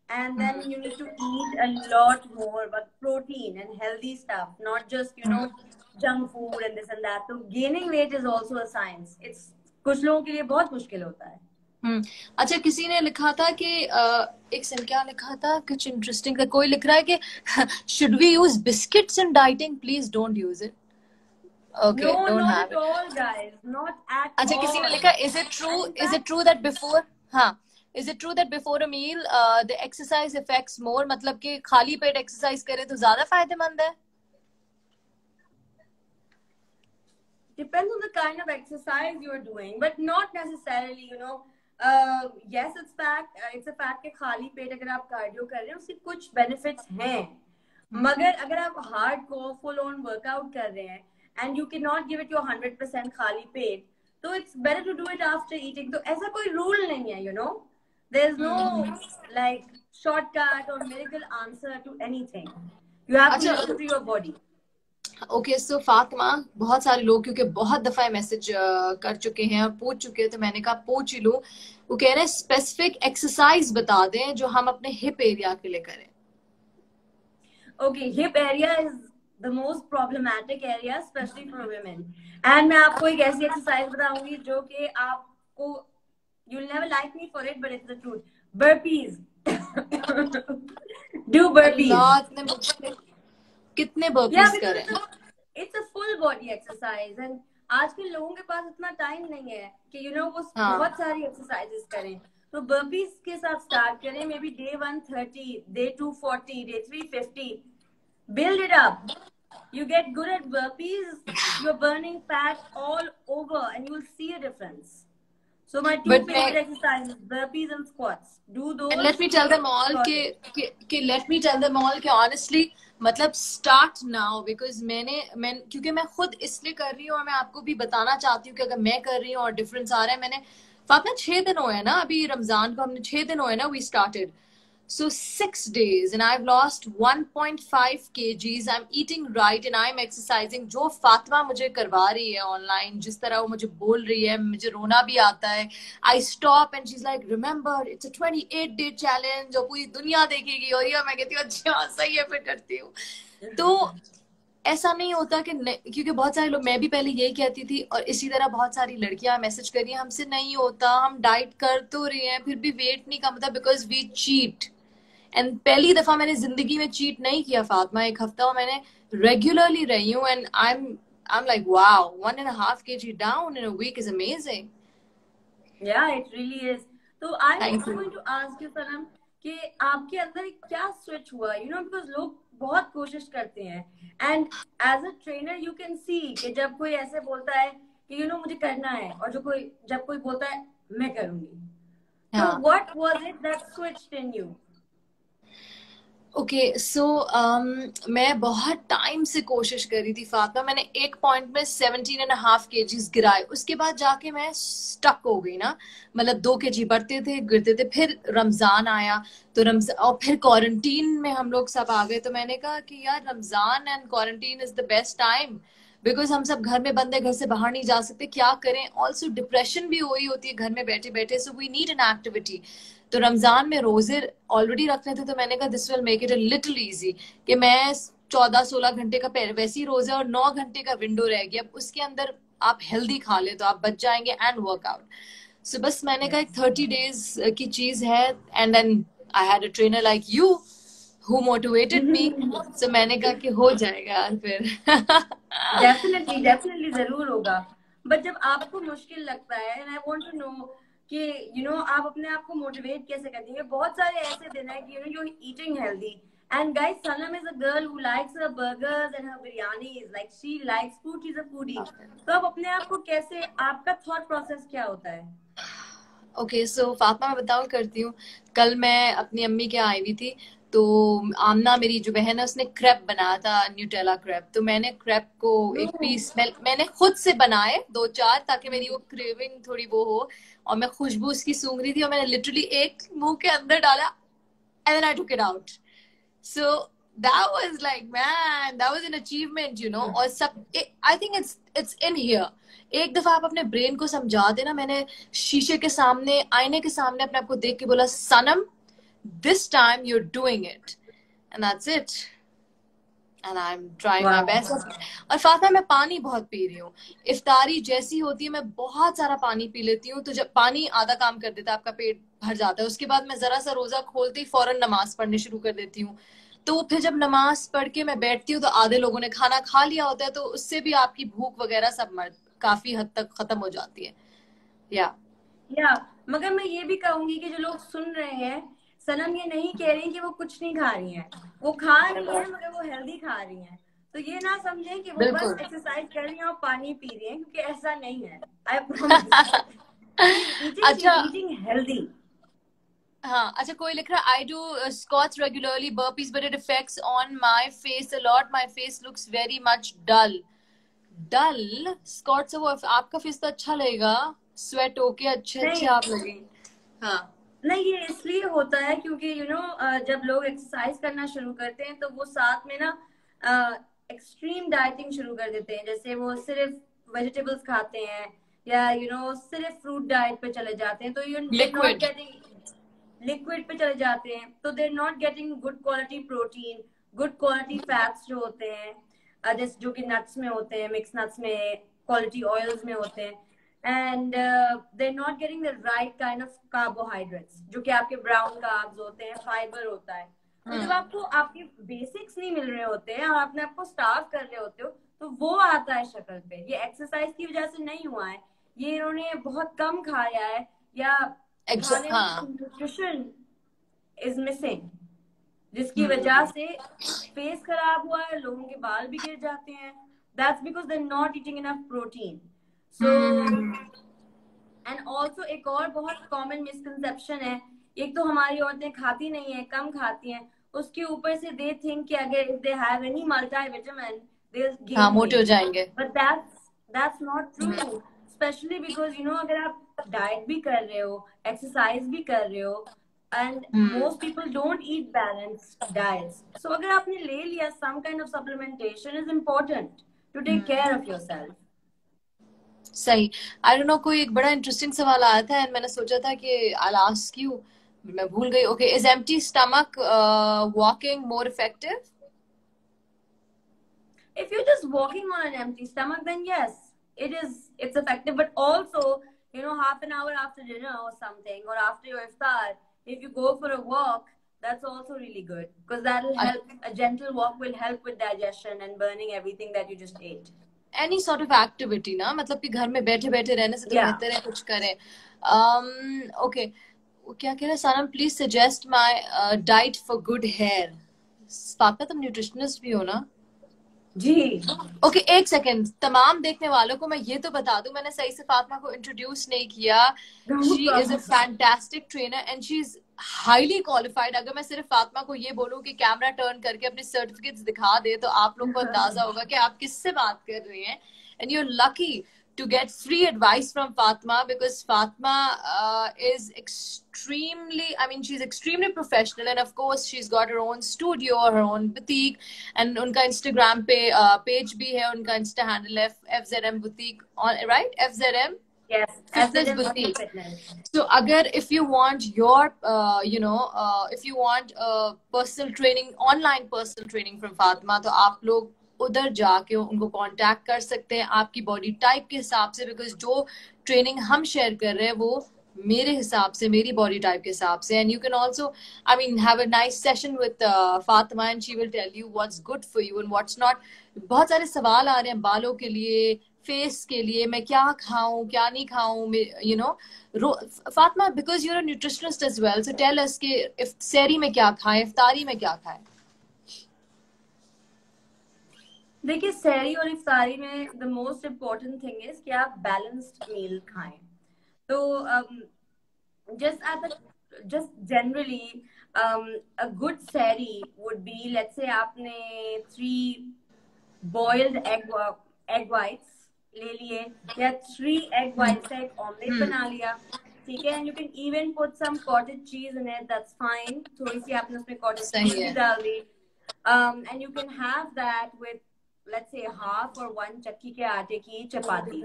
and then you need to eat a lot more, but protein and healthy stuff, not just you know junk food and this and that. So gaining weight is also a science. It's कुछ लोगों के लिए बहुत मुश्किल होता है हम्म अच्छा किसी ने लिखा था कि एक सेकंड क्या लिखा था कुछ इंटरेस्टिंग था कोई लिख रहा है कि should we use biscuits in dieting please don't use it okay no, don't not have at all, guys. Not at अच्छा किसी ने all. लिखा And in is it fact- true that before हाँ is it true that before a meal the exercise affects more मतलब कि खाली पेट exercise करें तो ज़्यादा फ़ायदेमंद है? Depends on the kind of exercise you're doing but not necessarily you know. Uh, yes it's fact uh, it's a fact कि खाली पेट अगर आप कार्डियो कर रहे हैं उसके कुछ बेनिफिट्स हैं। मगर अगर आप हार्ड को फुल ऑन वर्कआउट कर रहे हैं and you can not give it your hundred percent खाली पेट तो it's better to do it after eating तो ऐसा कोई रूल नहीं है you know there is no like shortcut और medical answer to anything you have to अच्छा। Listen to your body okay so Fatima बहुत सारे लोग क्योंकि बहुत दफ़ा मैसेज कर चुके हैं और पूछ चुके हैं तो मैंने कहा पूछ ही लूँ। वो कह रहे हैं स्पेसिफिक एक्सरसाइज बता दें जो हम अपने हिप एरिया के लिए करें। Okay, hip area is the most problematic area, especially for women. And मैं आपको एक ऐसी एक्सरसाइज बताऊँगी जो कि आपको you'll never like me for it, but it's the truth. Burpees. Do burpees. अल्लाह इतने मुझे कितने बर्पीज करें it's a, it's a full body exercise and आजकल लोगों के पास इतना टाइम नहीं है कि यू नो वो हाँ। बहुत सारी एक्सरसाइजेस करें तो बर्पीज के साथ स्टार्ट करें maybe day one thirty day two forty day three fifty build it up you get good at burpees you're burning fat all over and you'll see a difference so my two But favorite मैं- exercises burpees and squats do those And let me tell them all कि कि कि let me tell them all कि honestly मतलब start now because मैंने मैं क्योंकि मैं खुद इसलिए कर रही हूँ और मैं आपको भी बताना चाहती हूँ कि अगर मैं कर रही हूँ और डिफरेंस आ रहा है मैंने फातना छह दिन हुए ना अभी रमज़ान को हमने छह दिन हुए ना we started So, six days and I've lost 1.5 kgs. I'm eating right and I'm exercising. Fatima मुझे करवा रही है ऑनलाइन जिस तरह वो मुझे बोल रही है, मुझे रोना भी आता है I stop and she is like remember it's a 28 day challenge जो पूरी दुनिया देखेगी और ये मैं कहती हूँ अच्छा सही है, फिर करती हूँ तो ऐसा नहीं होता कि क्योंकि बहुत सारे लोग, मैं भी पहले यही कहती थी और इसी तरह बहुत सारी लड़कियाँ मैसेज कर रही हैं, हमसे नहीं होता, हम डाइट कर तो रहे हैं, फिर भी वेट नहीं कम होता बिकॉज़ वी चीट एंड पहली दफ़ा मैंने ज़िंदगी में चीट नहीं किया फातिमा। एक हफ़्ता और मैंने रेगुलरली रही हूँ and I am I am like wow one and half K G down in a week is amazing या इट रियली इज़ तो I am going to ask you Sanam कि आपके अंदर क्या स्विच हुआ? यू नो बिकॉज़ लोग बहुत कोशिश करते हैं। And as a trainer you can see कि जब कोई ऐसे बोलता है कि यू you नो know, मुझे करना है और जो कोई जब कोई बोलता है मैं करूँगी। What was it that switched in you okay okay, so so, um, मैं बहुत टाइम से कोशिश कर रही थी फातिमा मैंने एक पॉइंट में सेवनटीन एंड हाफ़ के जीज गिराए। उसके बाद जाके मैं स्टक हो गई ना। मतलब दो के जी बढ़ते थे गिरते थे। फिर रमज़ान आया। तो रमज़ान और फिर क्वारंटीन में हम लोग सब आ गए। तो मैंने कहा कि यार Ramzan and quarantine is the best time because हम सब घर में बंद है घर से बाहर नहीं जा सकते। क्या करें? ऑल्सो डिप्रेशन भी हो ही होती है घर में बैठे बैठे so we need an activity तो रमज़ान में रोज़े ऑलरेडी रखने थे तो मैंने कहा this will make it a little easy कि मैं चौदह सोलह घंटे का वैसे ही रोज़े और नौ घंटे का विंडो रह गया। उसके अंदर आप हेल्दी खा ले तो आप बच जाएँगे एंड वर्कआउट सो बस मैंने कहा एक थर्टी डेज़ की चीज़ है and then I had a trainer like you who motivated me. [LAUGHS] So मैंने कहा कि हो जाएगा फिर। डेफिनेटली डेफिनेटली ज़रूर होगा। बट जब आपको मुश्किल लगता है and I want to know कि यू you नो know, आप अपने आप को मोटिवेट कैसे करती हैं? बहुत सारे ऐसे दिन है कि you know you eating healthy and guys Sanam is a girl who likes her burgers and her biryanis like she likes food is a foodie तो आप अपने आप को कैसे आपका थॉट प्रोसेस क्या होता है? ओके सो फातिमा मैं बताऊँ करती हूँ। कल मैं अपनी अम्मी के आई हुई थी। तो आमना मेरी जो बहन है उसने क्रेप बनाया था न्यूटेला क्रेप तो मैंने क्रेप को एक पीस मैं, मैंने खुद से बनाए दो चार ताकि मेरी वो क्रेविंग थोड़ी वो हो। और मैं खुशबू उसकी सूंघ रही थी और मैंने लिटरली एक मुँह के अंदर डाला and I took it out so that was like man that was an achievement you know? और सब I think it's it's in here एक दफ़ा आप अपने ब्रेन को समझा देना मैंने शीशे के सामने आईने के सामने अपने आप को देख के बोला Sanam this time you're doing it. And that's it. And I'm trying wow. my best. और फातिमा मैं पानी बहुत पी रही हूँ। इफ्तारी जैसी होती है मैं बहुत सारा पानी पी लेती हूँ। तो जब पानी आधा काम कर देता है आपका पेट भर जाता है। उसके बाद मैं जरा सा रोजा खोलते ही फ़ौरन नमाज़ पढ़ने शुरू कर देती हूँ। तो फिर जब नमाज़ पढ़ के मैं बैठती हूँ तो आधे लोगों ने खाना खा लिया होता है तो उससे भी आपकी भूख वगैरह सब मर काफ़ी हद तक खत्म हो जाती है। या। yeah. या yeah, मगर मैं ये भी कहूँगी कि जो लोग सुन रहे हैं सनम ये नहीं कह रही कि वो कुछ नहीं खा रही हैं। वो खा रही हैं मगर वो हेल्दी खा रही हैं। तो ये ना समझे कि वो बस एक्सरसाइज कर रही हैं और पानी पी रही हैं क्योंकि ऐसा नहीं है। आई [LAUGHS] अच्छा। हेल्दी हाँ अच्छा कोई लिख रहा I do squats regularly burpees but it affects on my face a lot my face looks very much dull dull squat से वो आपका फेस तो अच्छा लगेगा। स्वेट होके अच्छे अच्छे आप लगेंगे हाँ। नहीं ये इसलिए होता है क्योंकि यू you नो know, जब लोग एक्सरसाइज करना शुरू करते हैं तो वो साथ में ना एक्सट्रीम डाइटिंग शुरू कर देते हैं। जैसे वो सिर्फ़ वेजिटेबल्स खाते हैं या यू you नो know, सिर्फ़ फ्रूट डाइट पे चले जाते हैं तो यू नॉट गेटिंग लिक्विड पे चले जाते हैं। तो there not getting good quality protein good quality fats जो होते हैं जैसे जो कि नट्स में होते हैं मिक्स नट्स में क्वालिटी ऑयल्स में होते हैं। And they not getting the right kind of carbohydrates जो कि आपके ब्राउन कार्ब्स होते हैं फाइबर होता है। तो जब hmm. आपको आपके बेसिक्स नहीं मिल रहे होते हैं और आपने आपको स्टार्व कर रहे होते हो तो वो आता है शक्ल पे। ये एक्सरसाइज की वजह से नहीं हुआ है। ये इन्होंने बहुत कम खाया है या न्यूट्रिशन इज़ मिसिंग जिसकी hmm. वजह से फेस खराब हुआ है लोगों के बाल भी गिर जाते हैं। That's because they not eating enough protein so and also एक और बहुत कॉमन मिसकंसेप्शन है। एक तो हमारी औरतें खाती नहीं है कम खाती हैं। उसके ऊपर से दे थिंक कि अगर if they have any multivitamin they हाँ मोटे हो जाएँगे। But that's that's not true specially because you know अगर आप डाइट भी कर रहे हो एक्सरसाइज भी कर रहे हो and most people don't eat balanced diets so अगर आपने ले लिया some kind of supplementation is important to take care of yourself सही आई डोंट नो कोई एक बड़ा इंटरेस्टिंग सवाल आया था एंड मैंने सोचा था कि आई आस्क यू मैं भूल गई okay is empty stomach walking more effective if you're just walking on an empty stomach then yes it is it's effective but also you know half an hour after dinner or something or after your iftar if you go for a walk that's also really good because that'll help a gentle walk will help with digestion and burning everything that you just ate any sort of activity ना मतलब कि घर में बैठे बैठे रहने से तो Yeah. बेहतर है कुछ करें। ओके क्या कह रहे Sanam please suggest my diet for good hair Fatima तुम न्यूट्रिशनिस्ट भी हो ना? जी। ओके okay, एक सेकंड तमाम देखने वालों को मैं ये तो बता दूँ मैंने सही से फातिमा को इंट्रोड्यूस नहीं किया। She is a fantastic trainer and she is highly qualified अगर मैं सिर्फ़ फातिमा को ये बोलूँ कि कैमरा टर्न करके अपने सर्टिफिकेट्स दिखा दे तो आप लोग को अंदाज़ा होगा कि आप किससे बात कर रहे हैं and you lucky to get free advice from Fatma because Fatma uh, is extremely, I mean, she's extremely professional, and of course, she's got her own studio, her own boutique, and उनका Instagram पे uh, page भी है, उनका Insta handle है FZM boutique, on right? FZM. Yes Fitness boutique. fitness. So, अगर if you want your, uh, you know, uh, if you want uh, personal training, online personal training from Fatma, तो आप लोग उधर जाके उनको contact कर सकते हैं आपकी बॉडी टाइप के हिसाब से बिकॉज़ जो ट्रेनिंग हम शेयर कर रहे हैं वो मेरे हिसाब से मेरी बॉडी टाइप के हिसाब से। And you can also I mean have a nice session with Fatima and she will tell you what's good for you and what's not बहुत सारे सवाल आ रहे हैं बालों के लिए फेस के लिए मैं क्या खाऊं क्या नहीं खाऊं you know Fatima because you're a nutritionist as well so tell us कि सहरी में क्या खाएँ इफ्तारी में क्या खाएँ? देखिए सहरी और इफ्तारी में the most important thing is कि आप बैलेंस्ड मील खाएँ। तो just at generally um, a good sari would be let's say आपने three boiled egg egg whites ले लिए या whites का एक omelette Hmm. बना लिया ठीक है and you can even put some cottage cheese in it that's fine थोड़ी सी आपने उसमें भी है। डाल दी um, and you can have that with let's say half or one चक्की के आटे की चपाती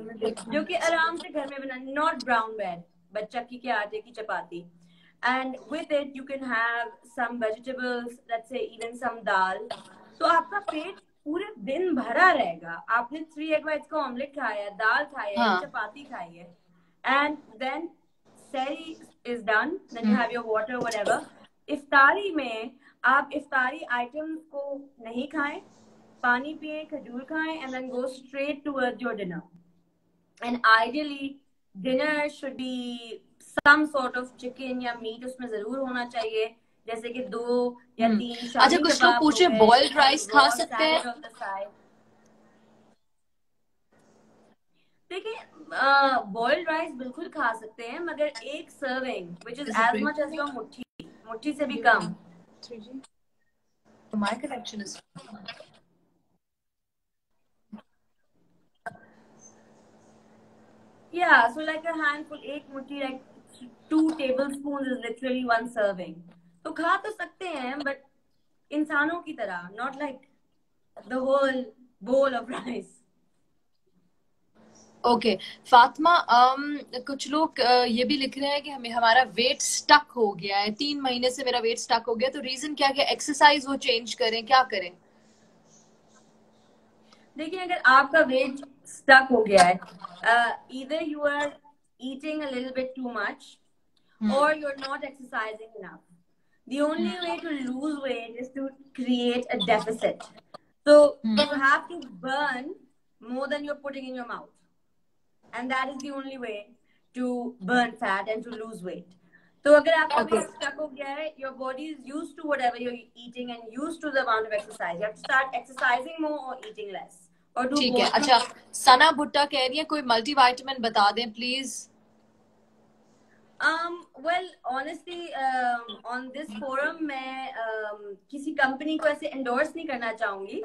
जो कि आराम से घर में बना नॉट ब्राउन ब्रेड बट चक्की के आटे की चपाती and with it you can have some vegetables let's say even some dal तो आपका पेट पूरे दिन भरा रहेगा। आपने थ्री एग वाइट्स का ऑमलेट खाया दाल खाई है हाँ। चपाती खाई है। And then sehri is done then you have your water whatever इफ्तारी में आप इफ्तारी आइटम को नहीं खाएँ पानी पिए खजूर खाएँ and then go straight towards your dinner and ideally dinner should be some sort of chicken या मीट उसमें ज़रूर होना चाहिए। जैसे कि दो या हम्म। तीन अच्छा कुछ लोग पूछे बॉइल्ड राइस तो खा सकते हैं? देखिए बॉइल्ड राइस बिल्कुल खा सकते हैं मगर एक serving which is as much as your मुट्ठी मुट्ठी से भी कम। माय कनेक्शन इज़ या सो लाइक अ हैंडफुल एक मुट्ठी like two tablespoon is literally one serving तो खा तो सकते हैं बट इंसानों की तरह not like the whole bowl of rice. Okay Fatima um, कुछ लोग uh, ये भी लिख रहे हैं कि हमें हमारा वेट स्टक हो गया है तीन महीने से मेरा वेट स्टक हो गया तो रीजन क्या क्या एक्सरसाइज वो चेंज करें क्या करें देखिए अगर आपका वेट स्टक हो गया है इधर you are eating a little bit too much or you're not exercising enough. The only way to lose weight is to create a deficit. So Hmm. you have to burn more than you're putting in your mouth. And that is the only way to burn fat and to lose weight. So अगर आपका Okay. weight stuck हो गया है, your body is used to whatever you're eating and used to the amount of exercise. You have to start exercising more or eating less. Or do ठीक है both. अच्छा सना भुट्टा कह रही है कोई मल्टीविटामिन बता दें please Um, well, honestly, um, on this forum, मैं um, किसी कंपनी को ऐसे endorse नहीं करना चाहूँगी.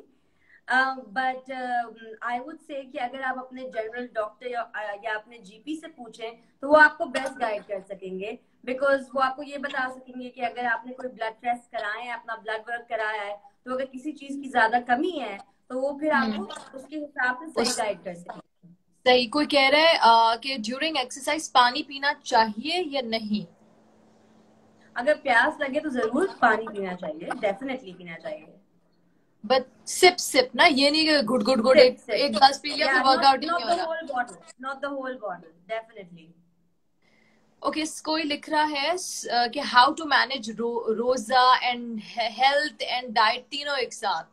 बट आई वुड से कि अगर आप अपने जनरल डॉक्टर या, या अपने जीपी से पूछें तो वो आपको बेस्ट गाइड कर सकेंगे. बिकॉज़ वो आपको ये बता सकेंगे कि अगर आपने कोई ब्लड टेस्ट कराए है अपना ब्लड वर्क कराया है तो अगर किसी चीज़ की ज़्यादा कमी है तो वो फिर आपको हम्म। उसके हिसाब से सही गाइड कर सकेंगे। सही। कोई कह रहा है कि ड्यूरिंग एक्सरसाइज पानी पीना चाहिए या नहीं? अगर प्यास लगे तो ज़रूर पानी पीना चाहिए डेफिनेटली पीना चाहिए। बट सिप सिप ना ये नहीं कि गुड गुड गुड एक एक ग्लास पी लिया वर्कआउट ही नहीं हो रहा। Not the whole bottle definitely okay कोई लिख रहा है कि how to manage roza and health and diet तीनों एक साथ।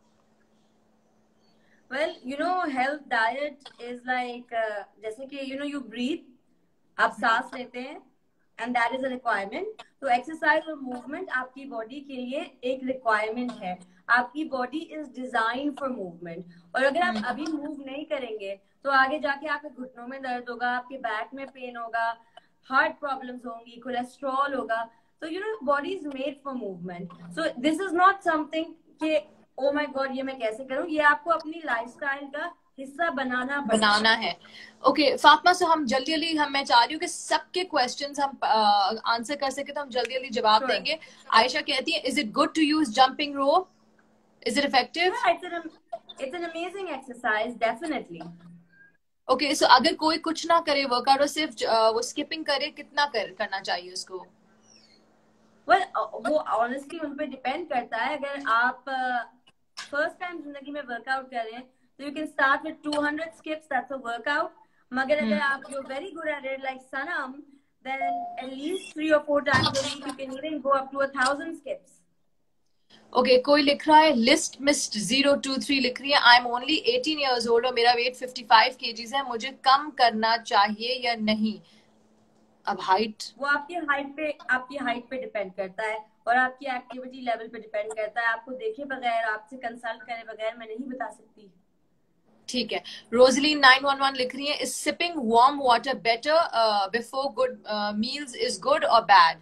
Well you know health diet is like जैसे कि यू नो यू ब्रीथ आप सांस लेते हैं and that is a requirement तो एक्सरसाइज और मूवमेंट आपकी बॉडी के लिए एक रिक्वायरमेंट है. आपकी body is design for movement और अगर आप hmm. अभी मूव नहीं करेंगे तो आगे जाके आपके घुटनों में दर्द होगा आपके बैक में पेन होगा हार्ट प्रॉब्लम्स होंगी कोलेस्ट्रॉल होगा. तो you know body is made for movement so this is not something कि ओ माय गॉड ये मैं कैसे करूँ? ये आपको अपनी लाइफस्टाइल का हिस्सा बनाना बनाना है। ओके okay, फातमा से हम जल्दी जल्दी हम मैं चाह रही हूँ कि सबके क्वेश्चंस हम आंसर कर सके तो हम जल्दी जल्दी जवाब sure. देंगे। आयशा कहती है is it good to use jumping rope effective? Yeah, it's an it's an amazing exercise, definitely. Okay so अगर कोई कुछ ना करे वर्कआउट और सिर्फ़ वो स्किपिंग करे कितना कर करना चाहिए उसको? Well, वो ऑनेस्टली उन पे डिपेंड करता है। अगर आप फ़र्स्ट टाइम ज़िंदगी में वर्कआउट कर रहे हैं तो you can start with 200 skips that's a workout मगर अगर hmm. आप you very good at it like Sanam then at least three or four times a week you can even go up to a thousand skips. Okay okay, कोई लिख रहा है list mist zero two three लिख रही है I am only eighteen years old और मेरा weight fifty five KGs है मुझे कम करना चाहिए या नहीं? अब हाइट वो आपकी हाइट पे आपकी हाइट पे डिपेंड करता है। और आपकी एक्टिविटी लेवल पे डिपेंड करता है। आपको देखे बगैर आपसे कंसल्ट करे बगैर मैं नहीं बता सकती। ठीक है। रोजली नाइन वन वन लिख रही है is sipping warm water better before good meals is good और बैड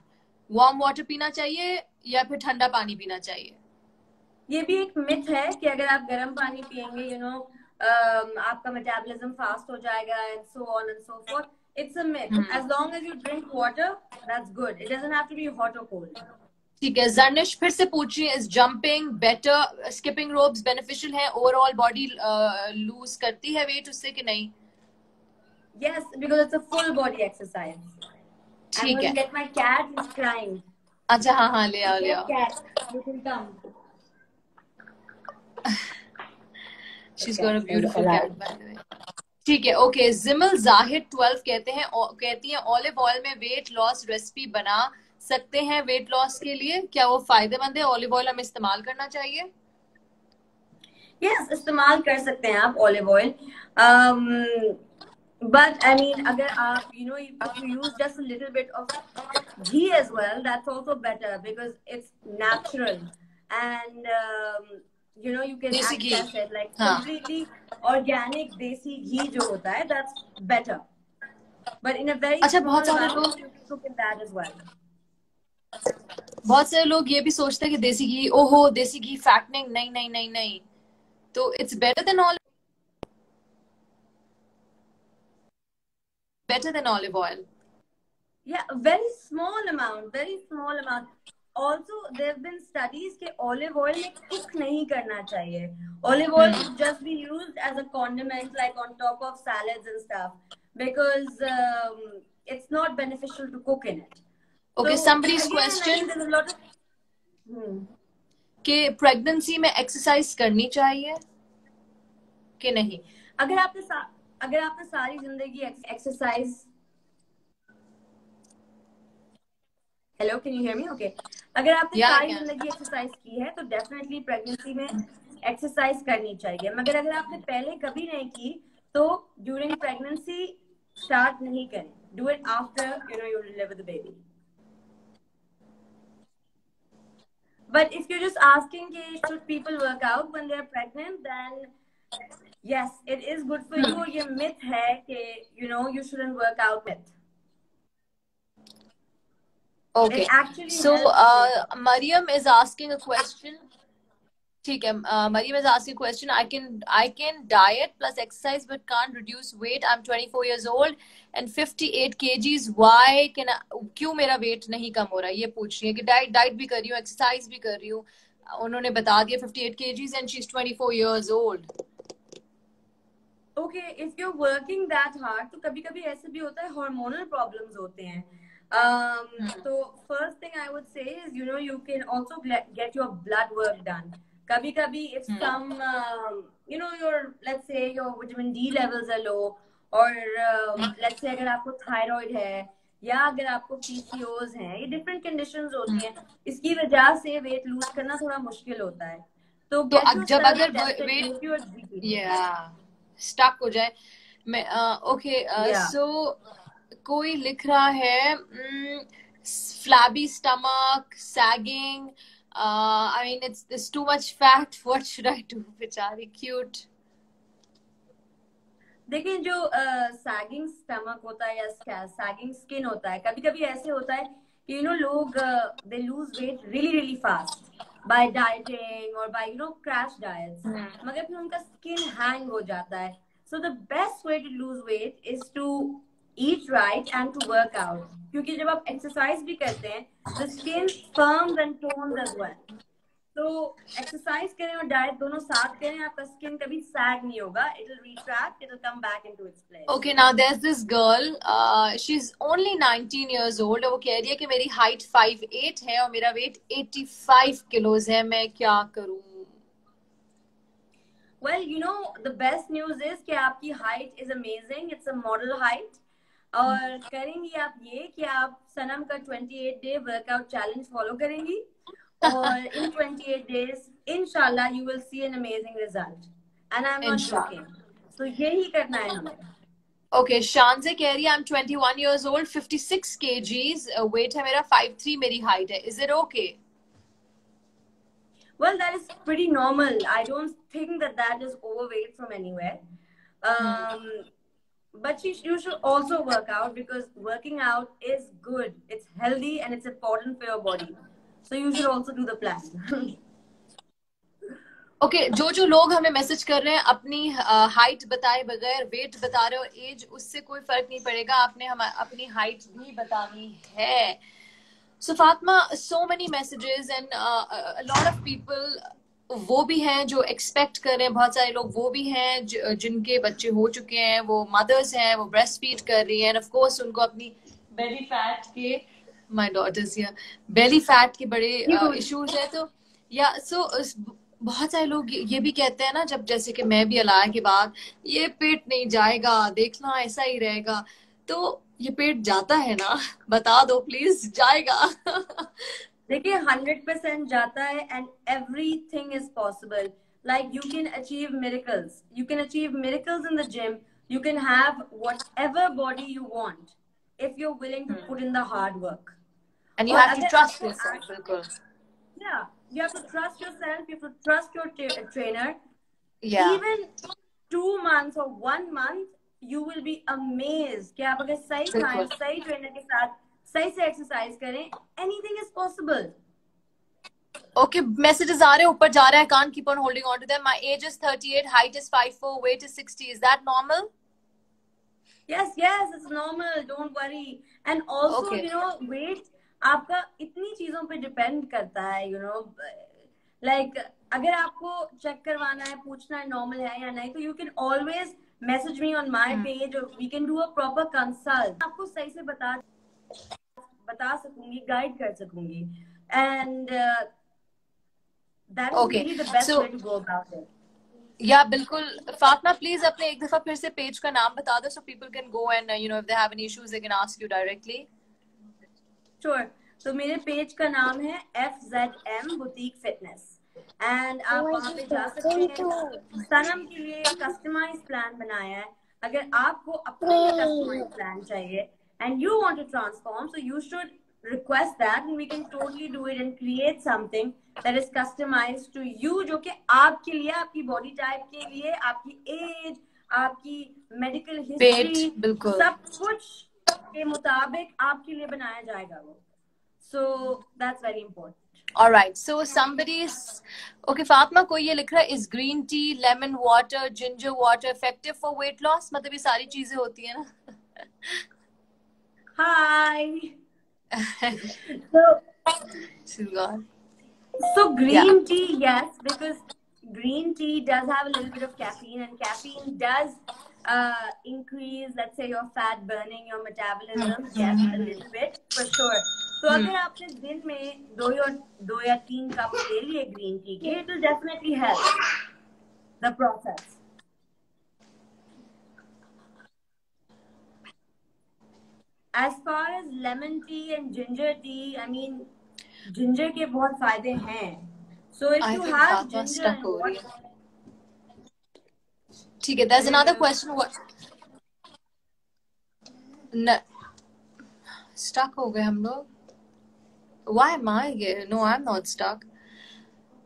वार्म वाटर पीना चाहिए या फिर ठंडा पानी पीना चाहिए? ये भी एक मिथ है कि अगर आप गर्म पानी पियेंगे यू नो um, आपका मेटाबॉलिज्म फास्ट हो जाएगा and so on and so forth it's a myth as long as you drink water that's good it doesn't have to be hot और कोल्ड ठीक है जर्निश फिर से पूछिए is jumping better skipping ropes beneficial है? ओवरऑल बॉडी लूज करती है वेट उससे कि नहीं? Yes because it's a full body exercise ठीक है। Get my cat is crying अच्छा हाँ हाँ ले आओ ले आओ। Cat you can come She's got a beautiful cat by the way. ठीक है ओके जिमल जाहिद ट्वेल्व कहते हैं कहती हैं ऑलिव ऑयल में वेट लॉस रेसिपी बना सकते हैं वेट लॉस के लिए? क्या वो फ़ायदेमंद है? ऑलिव ऑयल हमें इस्तेमाल करना चाहिए? यस yes, इस्तेमाल कर सकते हैं आप olive oil but I mean अगर आप you know you use just a little bit of ghee as well that's also better because it's natural and you know you can desi access ghee. it like हाँ. completely organic desi ghee जो होता है that's better. But in a very अच्छा बहुत सारे लोग that as well. बहुत सारे लोग ये भी सोचते हैं कि देसी घी ओहो देसी घी फैटनिंग नहीं नहीं नहीं नहीं। तो it's better than all better than olive oil yeah very small amount very small amount. Also there been studies के ऑलिव ऑयल में कुक नहीं करना चाहिए। Olive oil just be use as a condiment like on top of salads and stuff because it's not beneficial to cook in it okay somebody's question कि pregnancy में exercise करनी चाहिए कि नहीं? अगर आपने अगर आपने सारी ज़िंदगी exercise hello can you hear me okay अगर आपने yeah, सारी ज़िंदगी एक्सरसाइज की है तो डेफिनेटली प्रेगनेंसी में एक्सरसाइज करनी चाहिए। मगर अगर आपने पहले कभी नहीं की तो ड्यूरिंग प्रेगनेंसी स्टार्ट नहीं करें। Do it after you know you live with baby But if you're just asking, should people work out when they're pregnant, then yes, it is good for you. ये myth है कि you know you shouldn't work out myth. Okay. It actually So, helps uh, Mariam is asking a question. ठीक है Mariam is asking a question. I can I can diet plus exercise but can't reduce weight. I'm 24 years old and 58 kgs. Why can I, क्यों मेरा weight नहीं कम हो रहा है ये पूछ रही है कि डाइट डाइट भी कर रही हूँ एक्सरसाइज भी कर रही हूँ उन्होंने बता दिया 58 kgs and she's 24 years old okay if you working that hard तो कभी कभी ऐसे भी होता है हार्मोनल प्रॉब्लम्स होते हैं um, Hmm. तो first thing I would say is you know you can also get your blood work done कभी कभी if Hmm. Some you know your let's say your vitamin D levels are low और let's से अगर आपको thyroid है या अगर आपको पीसीओज हैं ये डिफरेंट कंडीशंस होती हैं इसकी वजह से वेट लूज करना थोड़ा मुश्किल होता है तो तो जब अगर वेट. Yeah. स्टक हो जाए मैं ओके सो कोई लिख रहा है flabby stomach sagging I mean it's this too much fat what should I do बेचारी क्यूट देखिए जो सैगिंग स्टमक होता है या सैगिंग स्किन होता है कभी कभी ऐसे होता है कि यू नो लोग they lose weight really really fast by dieting और by you know crash diets मगर फिर उनका स्किन हैंग हो जाता है। So the best way to lose weight is to eat right and to work out क्योंकि जब आप एक्सरसाइज भी करते हैं the skin firms and tones as well तो एक्सरसाइज करें और डाइट दोनों साथ करें आपका स्किन कभी सैग नहीं होगा. It will retract it will come back into its place okay now there is this girl she is only 19 years old वो कह रही है कि मेरी हाइट 5'8 है और मेरा वेट 85 किलोज है. मैं क्या करूँ? Well you know the best news is कि आपकी height is amazing it's a model height और करेंगी आप ये कि आप सनम का 28 डे वर्कआउट चैलेंज फॉलो करेंगी और इन 28 डेज़ इंशाल्लाह you will see an amazing result and I am not. Joking तो यही करना है हमें। ओके शानजे कह रही है I am 21 years old 56 kgs weight है मेरा 5'3 मेरी हाइट है. Is it okay Well, that is pretty normal. I don't think that that is overweight from anywhere. Um, but you, you should also work out because working out is good. It's healthy and it's important for your body. So you should also do the plan. Okay [LAUGHS] जो जो लोग हमें message कर रहे हैं अपनी height बताए बगैर वेट बता रहे हो एज उससे कोई फर्क नहीं पड़ेगा आपने हम अपनी हाइट भी बतानी है so Fatima so many messages and lot of people वो भी हैं जो एक्सपेक्ट कर रहे हैं बहुत सारे लोग वो भी हैं ज- जिनके बच्चे हो चुके हैं वो मदर्स हैं वो ब्रेस्ट फ़ीड कर रही हैं ऑफ़ कोर्स उनको अपनी बेली फैट के माय डॉटर्स या बेली फैट के बड़े. इश्यूज़ है तो या सो बहुत सारे लोग ये ये भी कहते हैं ना जब जैसे कि मैं भी अलाया के बाद ये पेट नहीं जाएगा देखना ऐसा ही रहेगा तो ये पेट जाता है ना [LAUGHS] बता दो प्लीज़ जाएगा [LAUGHS] देखिए हंड्रेड परसेंट जाता है and everything is possible like you can achieve miracles you can achieve miracles in the gym you can have whatever body you want if you willing to put in the hard work and you और have to अगर trust आपको yourself बिल्कुल Yeah, you have to trust yourself. You have to trust your tra- trainer. या Even two months or one month, you will be amazed. कि आप अगर सही खाएँ, बिल्कुल। सही ट्रेनर के साथ सही से एक्सरसाइज करें anything is possible okay messages आ रहे हैं ऊपर जा रहे हैं can keep on holding on to them my age is 38 height is 54 weight is 60 is that normal yes yes it's normal don't worry and also you know weight आपका इतनी चीज़ों पे डिपेंड करता है यू नो लाइक अगर आपको check करवाना है पूछना है नॉर्मल है या नहीं तो you can always message me on my page we can do a proper consult आपको सही से बता बता सकूँगी, गाइड कर सकूँगी. And really the best so- way to go about it. या बिल्कुल. फातिमा प्लीज़ अपने एक दफ़ा फिर से पेज का नाम बता दो so people can go and you know if they have any issues they can ask you directly sure तो मेरे पेज का नाम है F Z M boutique fitness and आप वहाँ पे जा सकते हैं. सनम के लिए कस्टमाइज प्लान बनाया है. अगर आपको अपने लिए कस्टमाइज प्लान चाहिए and you want to transform so you should request that and we can totally do it and create something that is customized to you जो कि आपके लिए आपकी बॉडी टाइप के लिए आपकी एज आपकी मेडिकल हिस्ट्री पेट बिल्कुल सब कुछ के मुताबिक आपके लिए बनाया जाएगा वो so that's very important All right. So somebody's okay. Fatma कोई ये लिख रहा है is green tea, lemon water, ginger water effective for weight loss? मतलब ये सारी चीज़ें होती है ना? hi [LAUGHS] so She's gone. So green tea, yes, because green tea does have a little bit of caffeine, and caffeine does uh, increase, let's say, your fat burning, your metabolism. Yes, a little bit for sure. तो अगर आपने दिन में दो या दो या तीन कप ले लिए ग्रीन टी के it will definitely help the process as far as lemon tea and ginger tea, I mean, ginger के बहुत फायदे हैं. So if I you think have Fatma ginger stuck and over water, here. ठीक है. There's another question. What? No. Stuck हो गए हम लोग. Why am I here? No, I'm not stuck.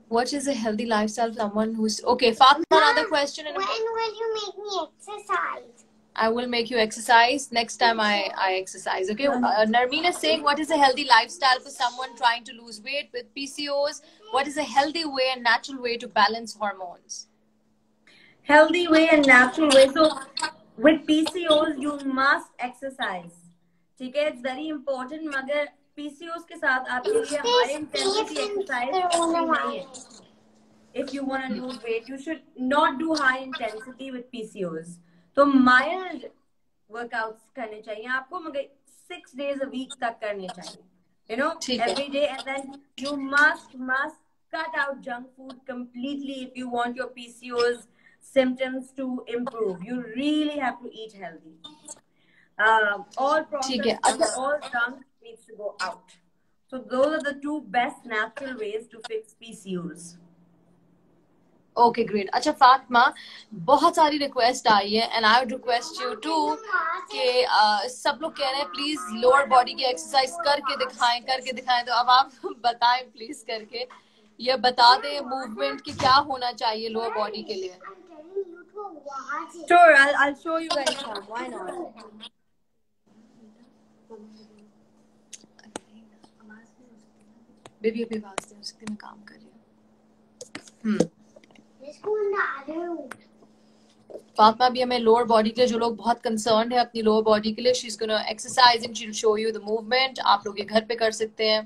What is a healthy lifestyle for someone who's okay? Fatma, another question. And When will you make me exercise? I will make you exercise next time I, I exercise. Okay. Uh, Narmeen is saying, what is a healthy lifestyle for someone trying to lose weight with PCOS? What is a healthy way and natural way to balance hormones? healthy way and natural way. So with PCOS, you must exercise. ठीक है, it's very important. मगर PCOS के साथ आपके लिए high intensity exercise अच्छी नहीं है. if you want to lose weight, you should not do high intensity with PCOS. तो माइल्ड वर्कआउट करने चाहिए आपको मगर सिक्स डेज़ अ वीक तक करने चाहिए। You know every day and then you must must cut out junk food completely if you want your PCOS symptoms to improve you really have to eat healthy all problem all junk needs to go out So those are the two best natural ways to. Okay great अच्छा फातिमा बहुत सारी request आई है and I would request you to कि सब लोग कह रहे हैं प्लीज़ लोअर बॉडी की एक्सरसाइज करके दिखाएँ करके दिखाएँ तो अब आप [LAUGHS] बताएँ प्लीज़ करके ये बता दें मूवमेंट की क्या होना चाहिए लोअर बॉडी के लिए I'm telling you to watch it. Sure, I'll, I'll show you guys some. Why not? Baby अभी मैं काम कर रही हूँ हम्म फातिमा भी हमें लोअर बॉडी के लिए जो लोग बहुत कंसर्न है अपनी लोअर बॉडी के लिए she is gonna exercise and she show you the movement आप लोग ये घर पे कर सकते हैं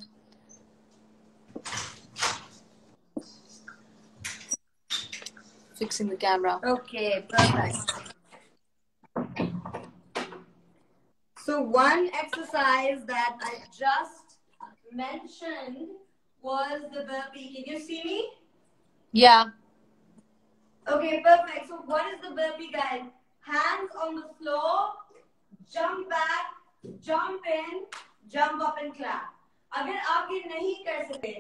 fixing the camera Okay, perfect. So one exercise that I just mentioned was the burpee. Can you see me? या Okay, perfect. So what is the burpee, guys? Hands on the floor, jump back, jump in, jump up and clap. अगर आप ये नहीं कर सकते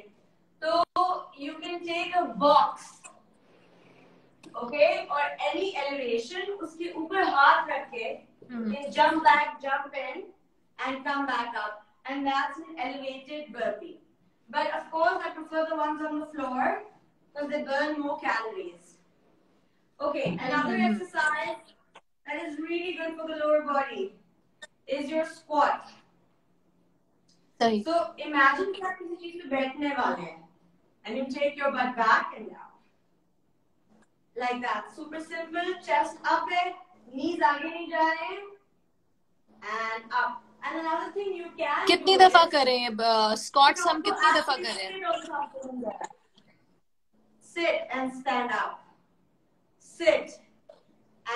तो you can take a box, okay, or any elevation, उसके ऊपर हाथ रख के you can jump back, jump in, and come back up, and that's an elevated burpee. But of course, I prefer the ones on the floor because they burn more calories. Okay, another exercise that is really good for the lower body is your squat. सही So imagine कि आप किसी चीज पे बैठने वाले हैं and you take your butt back and down. Like that. Super simple. Chest up है, knees आगे नहीं जा रहे हैं. And up. And another thing you can कितनी do दफा is- करें स्क्वाट्स हम No, कितनी no, दफा actually करें sit on something there. Sit and stand up. Sit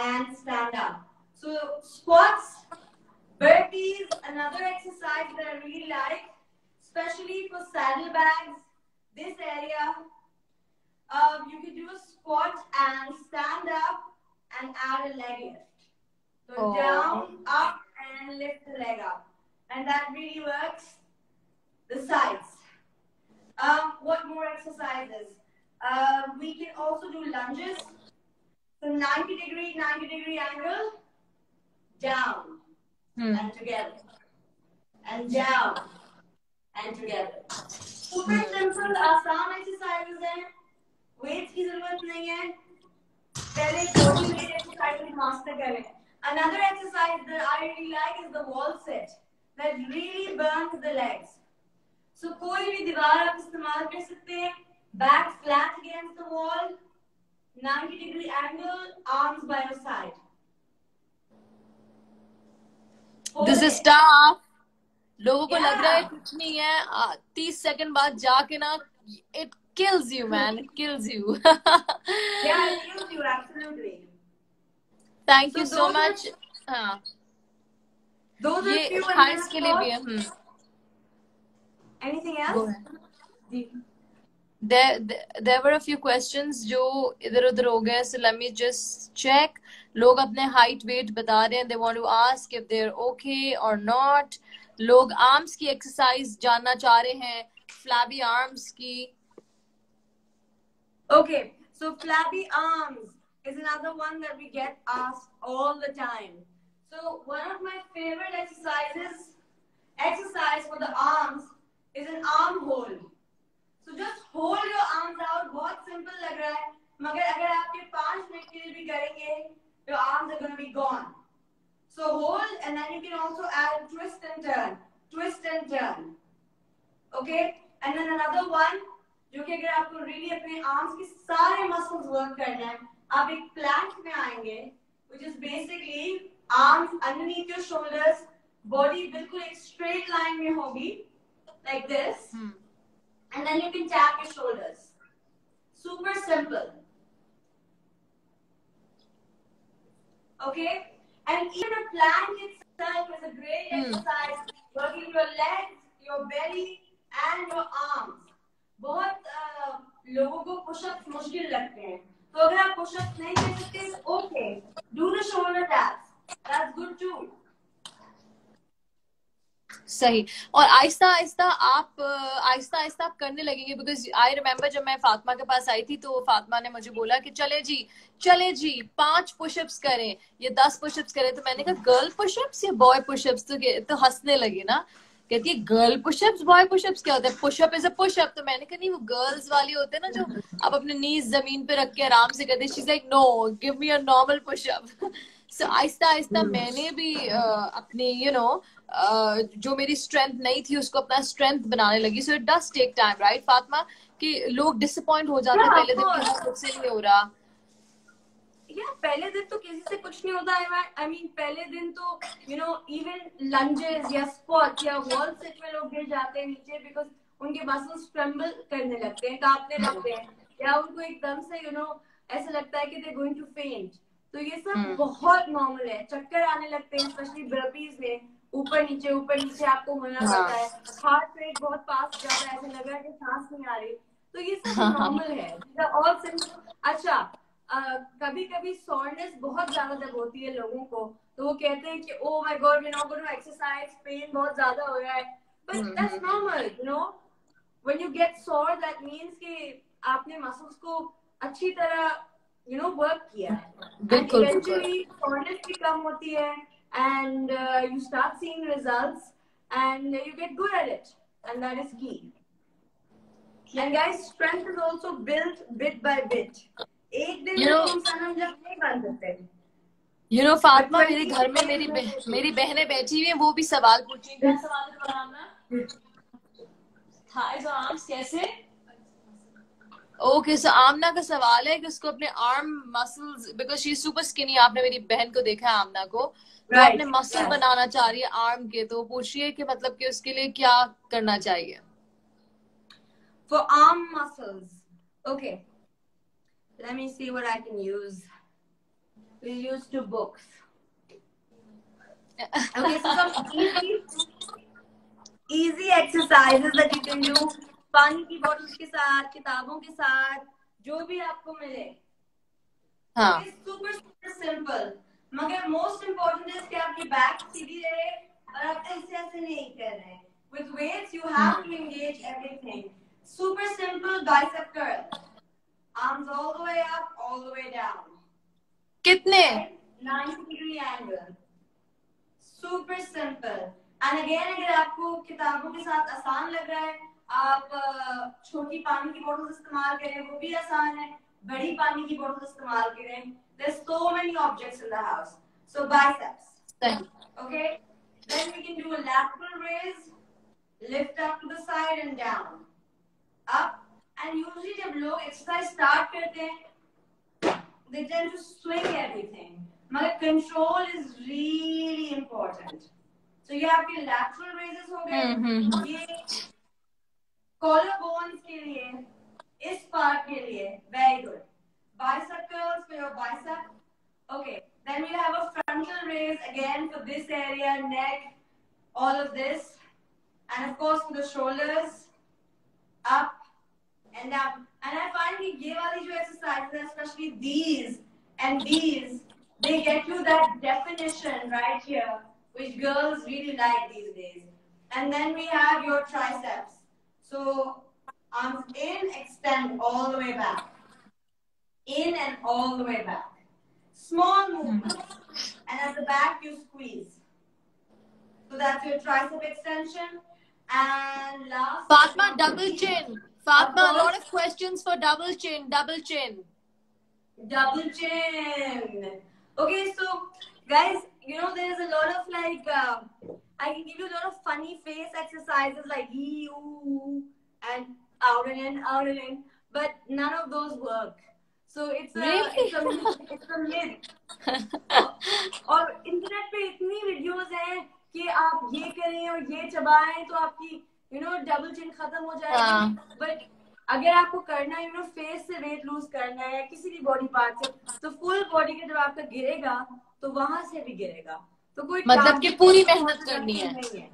and stand up. So squats, burpees, another exercise that I really like, especially for saddlebags, this area. Um, you can do a squat and stand up and add a leg lift. So Oh. down, up, and lift the leg up. And that really works. The sides. Um, what more exercises? Um, we can also do lunges. So 90 degree, 90 degree angle, down hmm and together, and down and together. Super simple, आसान exercises हैं. Weights की ज़रूरत नहीं है. पहले दो ही minute exercise master करें. Another exercise that I really like is the wall sit. That really burns the legs. So कोई भी दीवार आप इस्तेमाल कर सकते हैं back flat against the wall 90 degree angle arms by your side this is tough लोगों को लग रहा है कुछ नहीं है तीस सेकंड बाद जाके ना it kills you man it kills you [LAUGHS] yeah it kills you absolutely thank so you so much हाँ those ये are few खारिज के लिए भी है हम्म anything else There, there were a few questions जो इधर उधर हो गए so let me just check लोग अपने height weight बता रहे हैं they want to ask if they're okay or not लोग आर्म्स की एक्सरसाइज जानना चाह रहे हैं फ्लैबी आर्म्स की Okay, so flabby arms is another one that we get asked all the time. So one of my favorite exercises, exercise for the arms is an arm hold. So just hold your arms out बहुत simple लग रहा है। मगर अगर आपके पाँच minute के लिए भी करेंगे तो arms are gonna be gone so hold and then you can also add twist and turn twist and turn okay and then another one जो कि अगर आपको रियली अपने आर्म्स के सारे मसल्स वर्क करने हैं, आप एक प्लैंक में आएँगे which is basically arms underneath your shoulders body बिल्कुल एक स्ट्रेट लाइन में होगी like this and then you can tap your shoulders super simple okay and even a plank itself is a great Hmm. exercise working your legs your belly and your arms बहुत अ, लोगों को pushup मुश्किल लगते हैं तो अगर आप pushup नहीं कर सकते okay do the shoulder taps that's good too सही। और आहिस्ता आहिस्ता आप, आहिस्ता आहिस्ता आप करने लगेंगे बिकॉज़ आई रिमेम्बर जब मैं फातिमा के पास आई थी तो फातिमा ने मुझे बोला कि, चले जी चले जी, पाँच पुशअप्स करें, ये दस पुशअप्स करें। तो मैंने कहा गर्ल पुशअप्स या बॉय पुशअप्स तो तो हंसने लगे ना। कहती है गर्ल पुशअप्स बॉय पुशअप्स क्या होता है? पुशअप इज़ अ पुशअप तो मैंने कहा, नहीं, वो गर्ल्स वाली होते हैं ना जो आप अपने नीज ज़मीन पे रख के आराम से करते she like no give me a normal pushup so आहिस्ता आहिस्ता मैंने भी अपनी यू नो जो मेरी स्ट्रेंथ नहीं थी उसको अपना स्ट्रेंथ बनाने लगी। So it does take time right Fatima? कि लोग डिसअपॉइंट हो जाते हैं। पहले दिन of कि course. हाँ, मुझसे नहीं हो रहा। या पहले दिन तो किसी से कुछ नहीं होता। आई मीन पहले दिन तो यू नो इवन लंजेस या स्क्वाट या वॉल सिट में लोग गिर जाते हैं नीचे बिकॉज़ उनके मसल्स ट्रम्बल करने लगते हैं कांपने लगते हैं। या उनको एकदम से यू नो ऐसा लगता है कि दे गोइंग टू फेंट तो ये सब हम्म। बहुत नॉर्मल है। चक्कर आने लगते हैं स्पेशली बर्पीज में। ऊपर नीचे ऊपर नीचे आपको होना हाँ। पड़ता है। हार्ट रेट बहुत फास्ट जाता है ऐसा लग रहा है कि सांस नहीं आ रही। तो ये सब हाँ। नॉर्मल है। और सिंपल अच्छा कभी कभी सोरनेस बहुत ज़्यादा जब होती है लोगों को तो वो कहते हैं कि ओ my God we not going to exercise pain बहुत ज़्यादा हो रहा है। But that's normal you know when you get sore that means कि आपने मसल्स को अच्छी तरह यू नो वर्क किया है। कम होती है and you start seeing results and you get good at it and that is key and guys strength is also built bit by bit एक दिन में इंसान हम जब नहीं बन सकते। यू नो फातिमा मेरे घर में मेरी बह, मेरी बहनें बैठी हुई हैं वो भी सवाल पूछ रही हैं सवाल तो हाय जो कैसे? Oh, ओके सो आमना का सवाल है कि उसको अपने arm muscle because she super skin आपने मेरी बहन को देखा है आमना को तो right. आपने मसल yes. बनाना चाह रही है आर्म के तो पूछ रही है कि मतलब कि उसके लिए क्या करना चाहिए? For arm muscle okay let me see what I can use we use two books okay so some easy easy that you can do पानी की बॉटल के साथ किताबों के साथ जो भी आपको मिले। सुपर सुपर सिंपल मगर मोस्ट इम्पोर्टेंट इज़ आपकी बैक सीधी रहे और आप ऐसे ऐसे नहीं कर रहे। With weights you have to engage everything super simple bicep curl arms all the way up all the way down कितने degree angle super simple and again अगर आपको किताबों के साथ आसान लग रहा है आप छोटी पानी की बोतल इस्तेमाल करें वो भी आसान है बड़ी पानी की बोतल इस्तेमाल करें there's so many objects in the house so biceps okay then we can do a lateral raise lift up to the side and down up and usually जब लोग exercise start करते हैं they tend to swing everything मगर control is really important so ये आपके lateral raises हो गए हम्म, हम्म, hmm. ये collar bones के लिए इस part के लिए very good bicep curls for your bicep okay then we have a frontal raise again for this area neck all of this and of course for the shoulders up and down. And I find कि ये वाली जो exercises हैं, especially these and these, they get you that definition right here, which girls really like these days. And then we have your triceps. So arms in, extend all the way back. In and all the way back. Small movement. And at the back, you squeeze. So that's your tricep extension. And last. Fatma, double chin. Fatma, a lot of questions for double chin, double chin. Double chin. Okay, so guys, you know there's a lot of like uh, I can give you a lot of funny face exercises like you and out and in, out and in, but none of those work. So it's a Really? it's a myth. It's a myth. और internet पे इतनी videos हैं कि आप ये करें और ये चबाएँ तो आपकी यू नो डबल चिन खत्म हो जाएगी हाँ। बट अगर आपको करना है यू नो फेस से वेट लूज करना है या किसी भी बॉडी पार्ट से तो फुल बॉडी के जब आपका गिरेगा तो वहाँ से भी गिरेगा तो कोई मतलब कि पूरी मेहनत करनी है।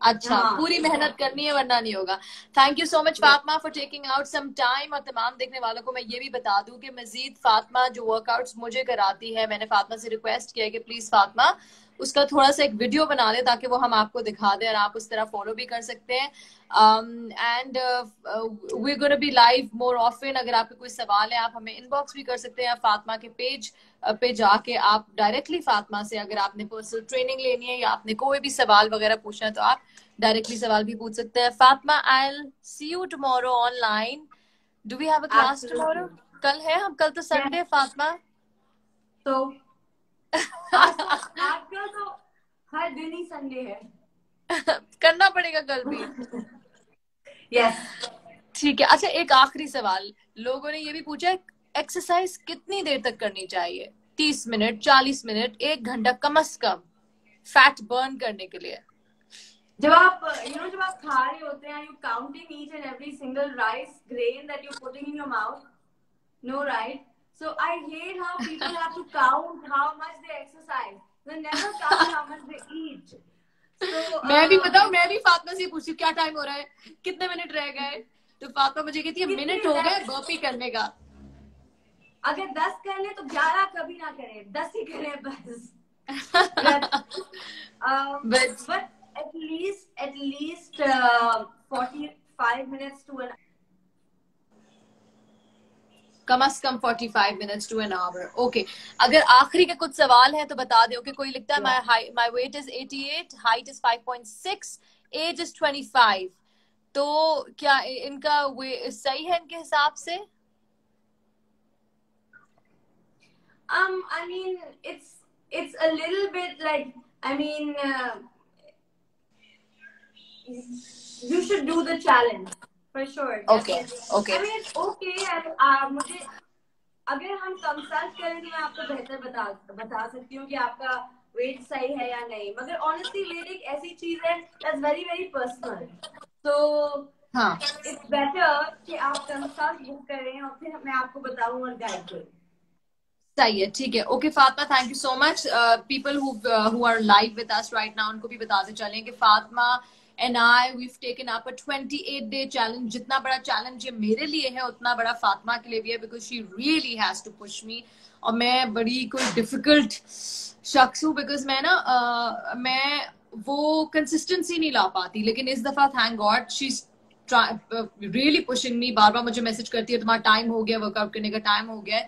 अच्छा हाँ। पूरी मेहनत करनी है वरना नहीं होगा। Thank you so much Fatima for taking out some time और तमाम देखने वालों को मैं ये भी बता दूँ कि मजीद फातिमा जो वर्कआउट्स मुझे कराती है मैंने फातिमा से रिक्वेस्ट किया है कि प्लीज़ फातिमा उसका थोड़ा सा एक वीडियो बना ले ताकि वो हम आपको दिखा दें और आप उस तरह फॉलो भी कर सकते हैं। And we gonna be live more often अगर आपके कोई सवाल है आप हमें इनबॉक्स भी कर सकते हैं फातिमा के पेज पे जाके आप डायरेक्टली फातिमा से अगर आपने पर्सनल ट्रेनिंग लेनी है या आपने कोई भी सवाल वगैरह पूछना है तो आप डायरेक्टली सवाल भी पूछ सकते हैं। Fatima I see you tomorrow online do we have a class. Tomorrow कल है हम? कल तो संडे फातिमा तो आज तो आजकल तो हर दिन ही संडे है। [LAUGHS] करना पड़ेगा कल भी। Yes [LAUGHS] yes. ठीक है। अच्छा एक आखिरी सवाल। लोगों ने ये भी पूछा है एक्सरसाइज कितनी देर तक करनी चाहिए? तीस मिनट चालीस मिनट एक घंटा कम अज कम फैट बर्न करने के लिए। जब आप यू नो जब आप खा रहे होते हैं you counting each and every single rice grain that you putting in your mouth no right so I hate how people have to count how much they exercise they never count how much they eat मैं भी बताऊँ मैं भी फातिमा से पूछी क्या time हो रहा है? कितने मिनट रह गए? तो फातिमा मुझे कहती है मिनट हो गए बर्पी करने का। अगर दस कर ले तो ग्यारह कभी ना करें दस ही करें बस। [LAUGHS] Least at least uh, 45 minutes to an कम अज कम 45 minutes to an hour okay अगर आखिरी के कुछ सवाल हैं तो बता दो कि कोई लिखता है my my weight is 88 height is 5.6 age is 25 तो क्या इनका वे सही है इनके हिसाब से? Um, I mean, it's it's a little bit like I mean, uh, you should do the challenge for sure. Okay, definitely. okay. I mean, it's okay. and, uh, मुझे अगर हम कंसल्ट करें तो मैं आपको बेहतर बता बता सकती हूँ कि आपका वेट सही है या नहीं मगर ऑनेस्टली वेट एक ऐसी चीज़ है दैट्स वेरी वेरी पर्सनल तो हाँ इट्स बेटर कि आप कंसल्ट बुक करें और फिर मैं आपको बताऊँ और गाइड करूँ है ठीक है। Okay Fatima thank you so much people who are live with us right now उनको भी बताते चलें कि Fatima and I we taken up a 28 day challenge जितना बड़ा चैलेंज ये मेरे लिए है उतना बड़ा फातिमा के लिए भी है because she really has to push me और मैं बड़ी कोई डिफ़िकल्ट शख्स हूँ बिकॉज़ मैं ना uh, मैं वो कंसिस्टेंसी नहीं ला पाती। लेकिन इस दफ़ा thank God she really pushing me बार बार मुझे मैसेज करती है तुम्हारा टाइम हो गया वर्कआउट करने का टाइम हो गया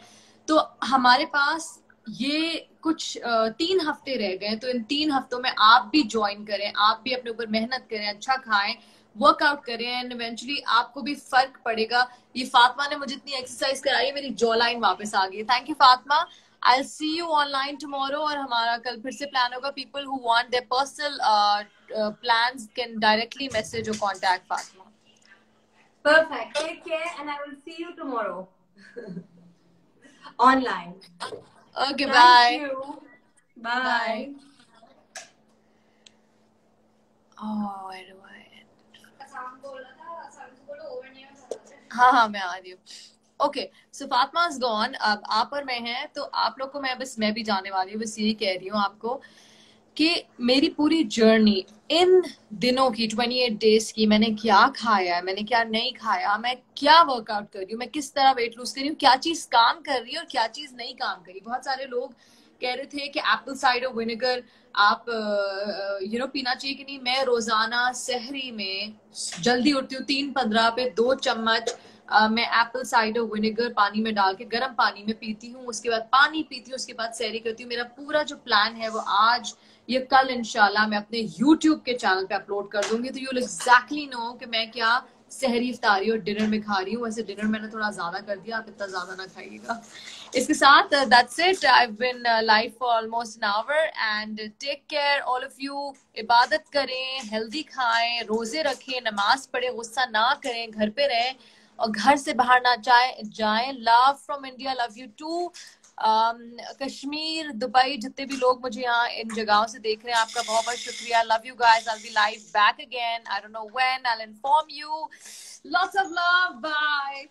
तो हमारे पास ये कुछ तीन हफ़्ते रह गए तो इन तीन हफ्तों में आप भी ज्वाइन करें आप भी अपने ऊपर मेहनत करें अच्छा खाएँ वर्कआउट करें एंड इवेंचुअली आपको भी फ़र्क पड़ेगा। ये फातिमा ने मुझे इतनी एक्सरसाइज कराई मेरी जॉ लाइन वापस आ गई। Thank you Fatima. I see you online tomorrow और हमारा कल फिर से प्लान होगा। People who want their personal plans can directly message और contact Fatima. Perfect. Take care, and I will see you tomorrow. [LAUGHS] online. Okay Thank bye you. Bye. Bye. Oh, where do I end? हाँ हाँ मैं आ रही हूँ okay so Fatima is gone अब आप और मैं हैं तो आप लोग को मैं बस मैं भी जाने वाली हूँ बस यही कह रही हूँ आपको कि मेरी पूरी जर्नी इन दिनों की 28 डेज़ की मैंने क्या खाया है मैंने क्या नहीं खाया मैं क्या वर्कआउट कर रही हूँ मैं किस तरह वेट लूज कर रही हूँ क्या चीज़ काम कर रही है और क्या चीज़ नहीं काम कर रही। बहुत सारे लोग कह रहे थे कि एप्पल साइडर विनेगर आप यू नो पीना चाहिए कि नहीं। मैं रोज़ाना सहरी में जल्दी उठती हूँ तीन पंद्रह पे दो चम्मच Uh, मैं एप्पल साइडर विनेगर पानी में डाल के गर्म पानी में पीती हूँ उसके बाद पानी पीती हूँ उसके बाद सहरी करती हूँ। मेरा पूरा जो प्लान है वो आज ये कल इंशाल्लाह मैं अपने यूट्यूब के चैनल पे अपलोड कर दूँगी तो यू एग्जैक्टली नो कि मैं क्या सहरी इफ्तारी और डिनर में खा रही हूँ। वैसे डिनर मैंने थोड़ा ज़्यादा कर दिया, आप इतना ज़्यादा ना खाइएगा। इसके साथ that's it I been live for almost an hour and take care all of you इबादत करें हेल्दी खाएँ, रोज़े रखें, नमाज़ पढ़े, गुस्सा ना करें, घर पे रहें और घर से बाहर ना जाए जाए. Love from India love you too Kashmir Dubai जितने भी लोग मुझे यहाँ इन जगहों से देख रहे हैं, आपका बहुत बहुत शुक्रिया। Love you guys I be live back again I don't know when I inform you lots of love bye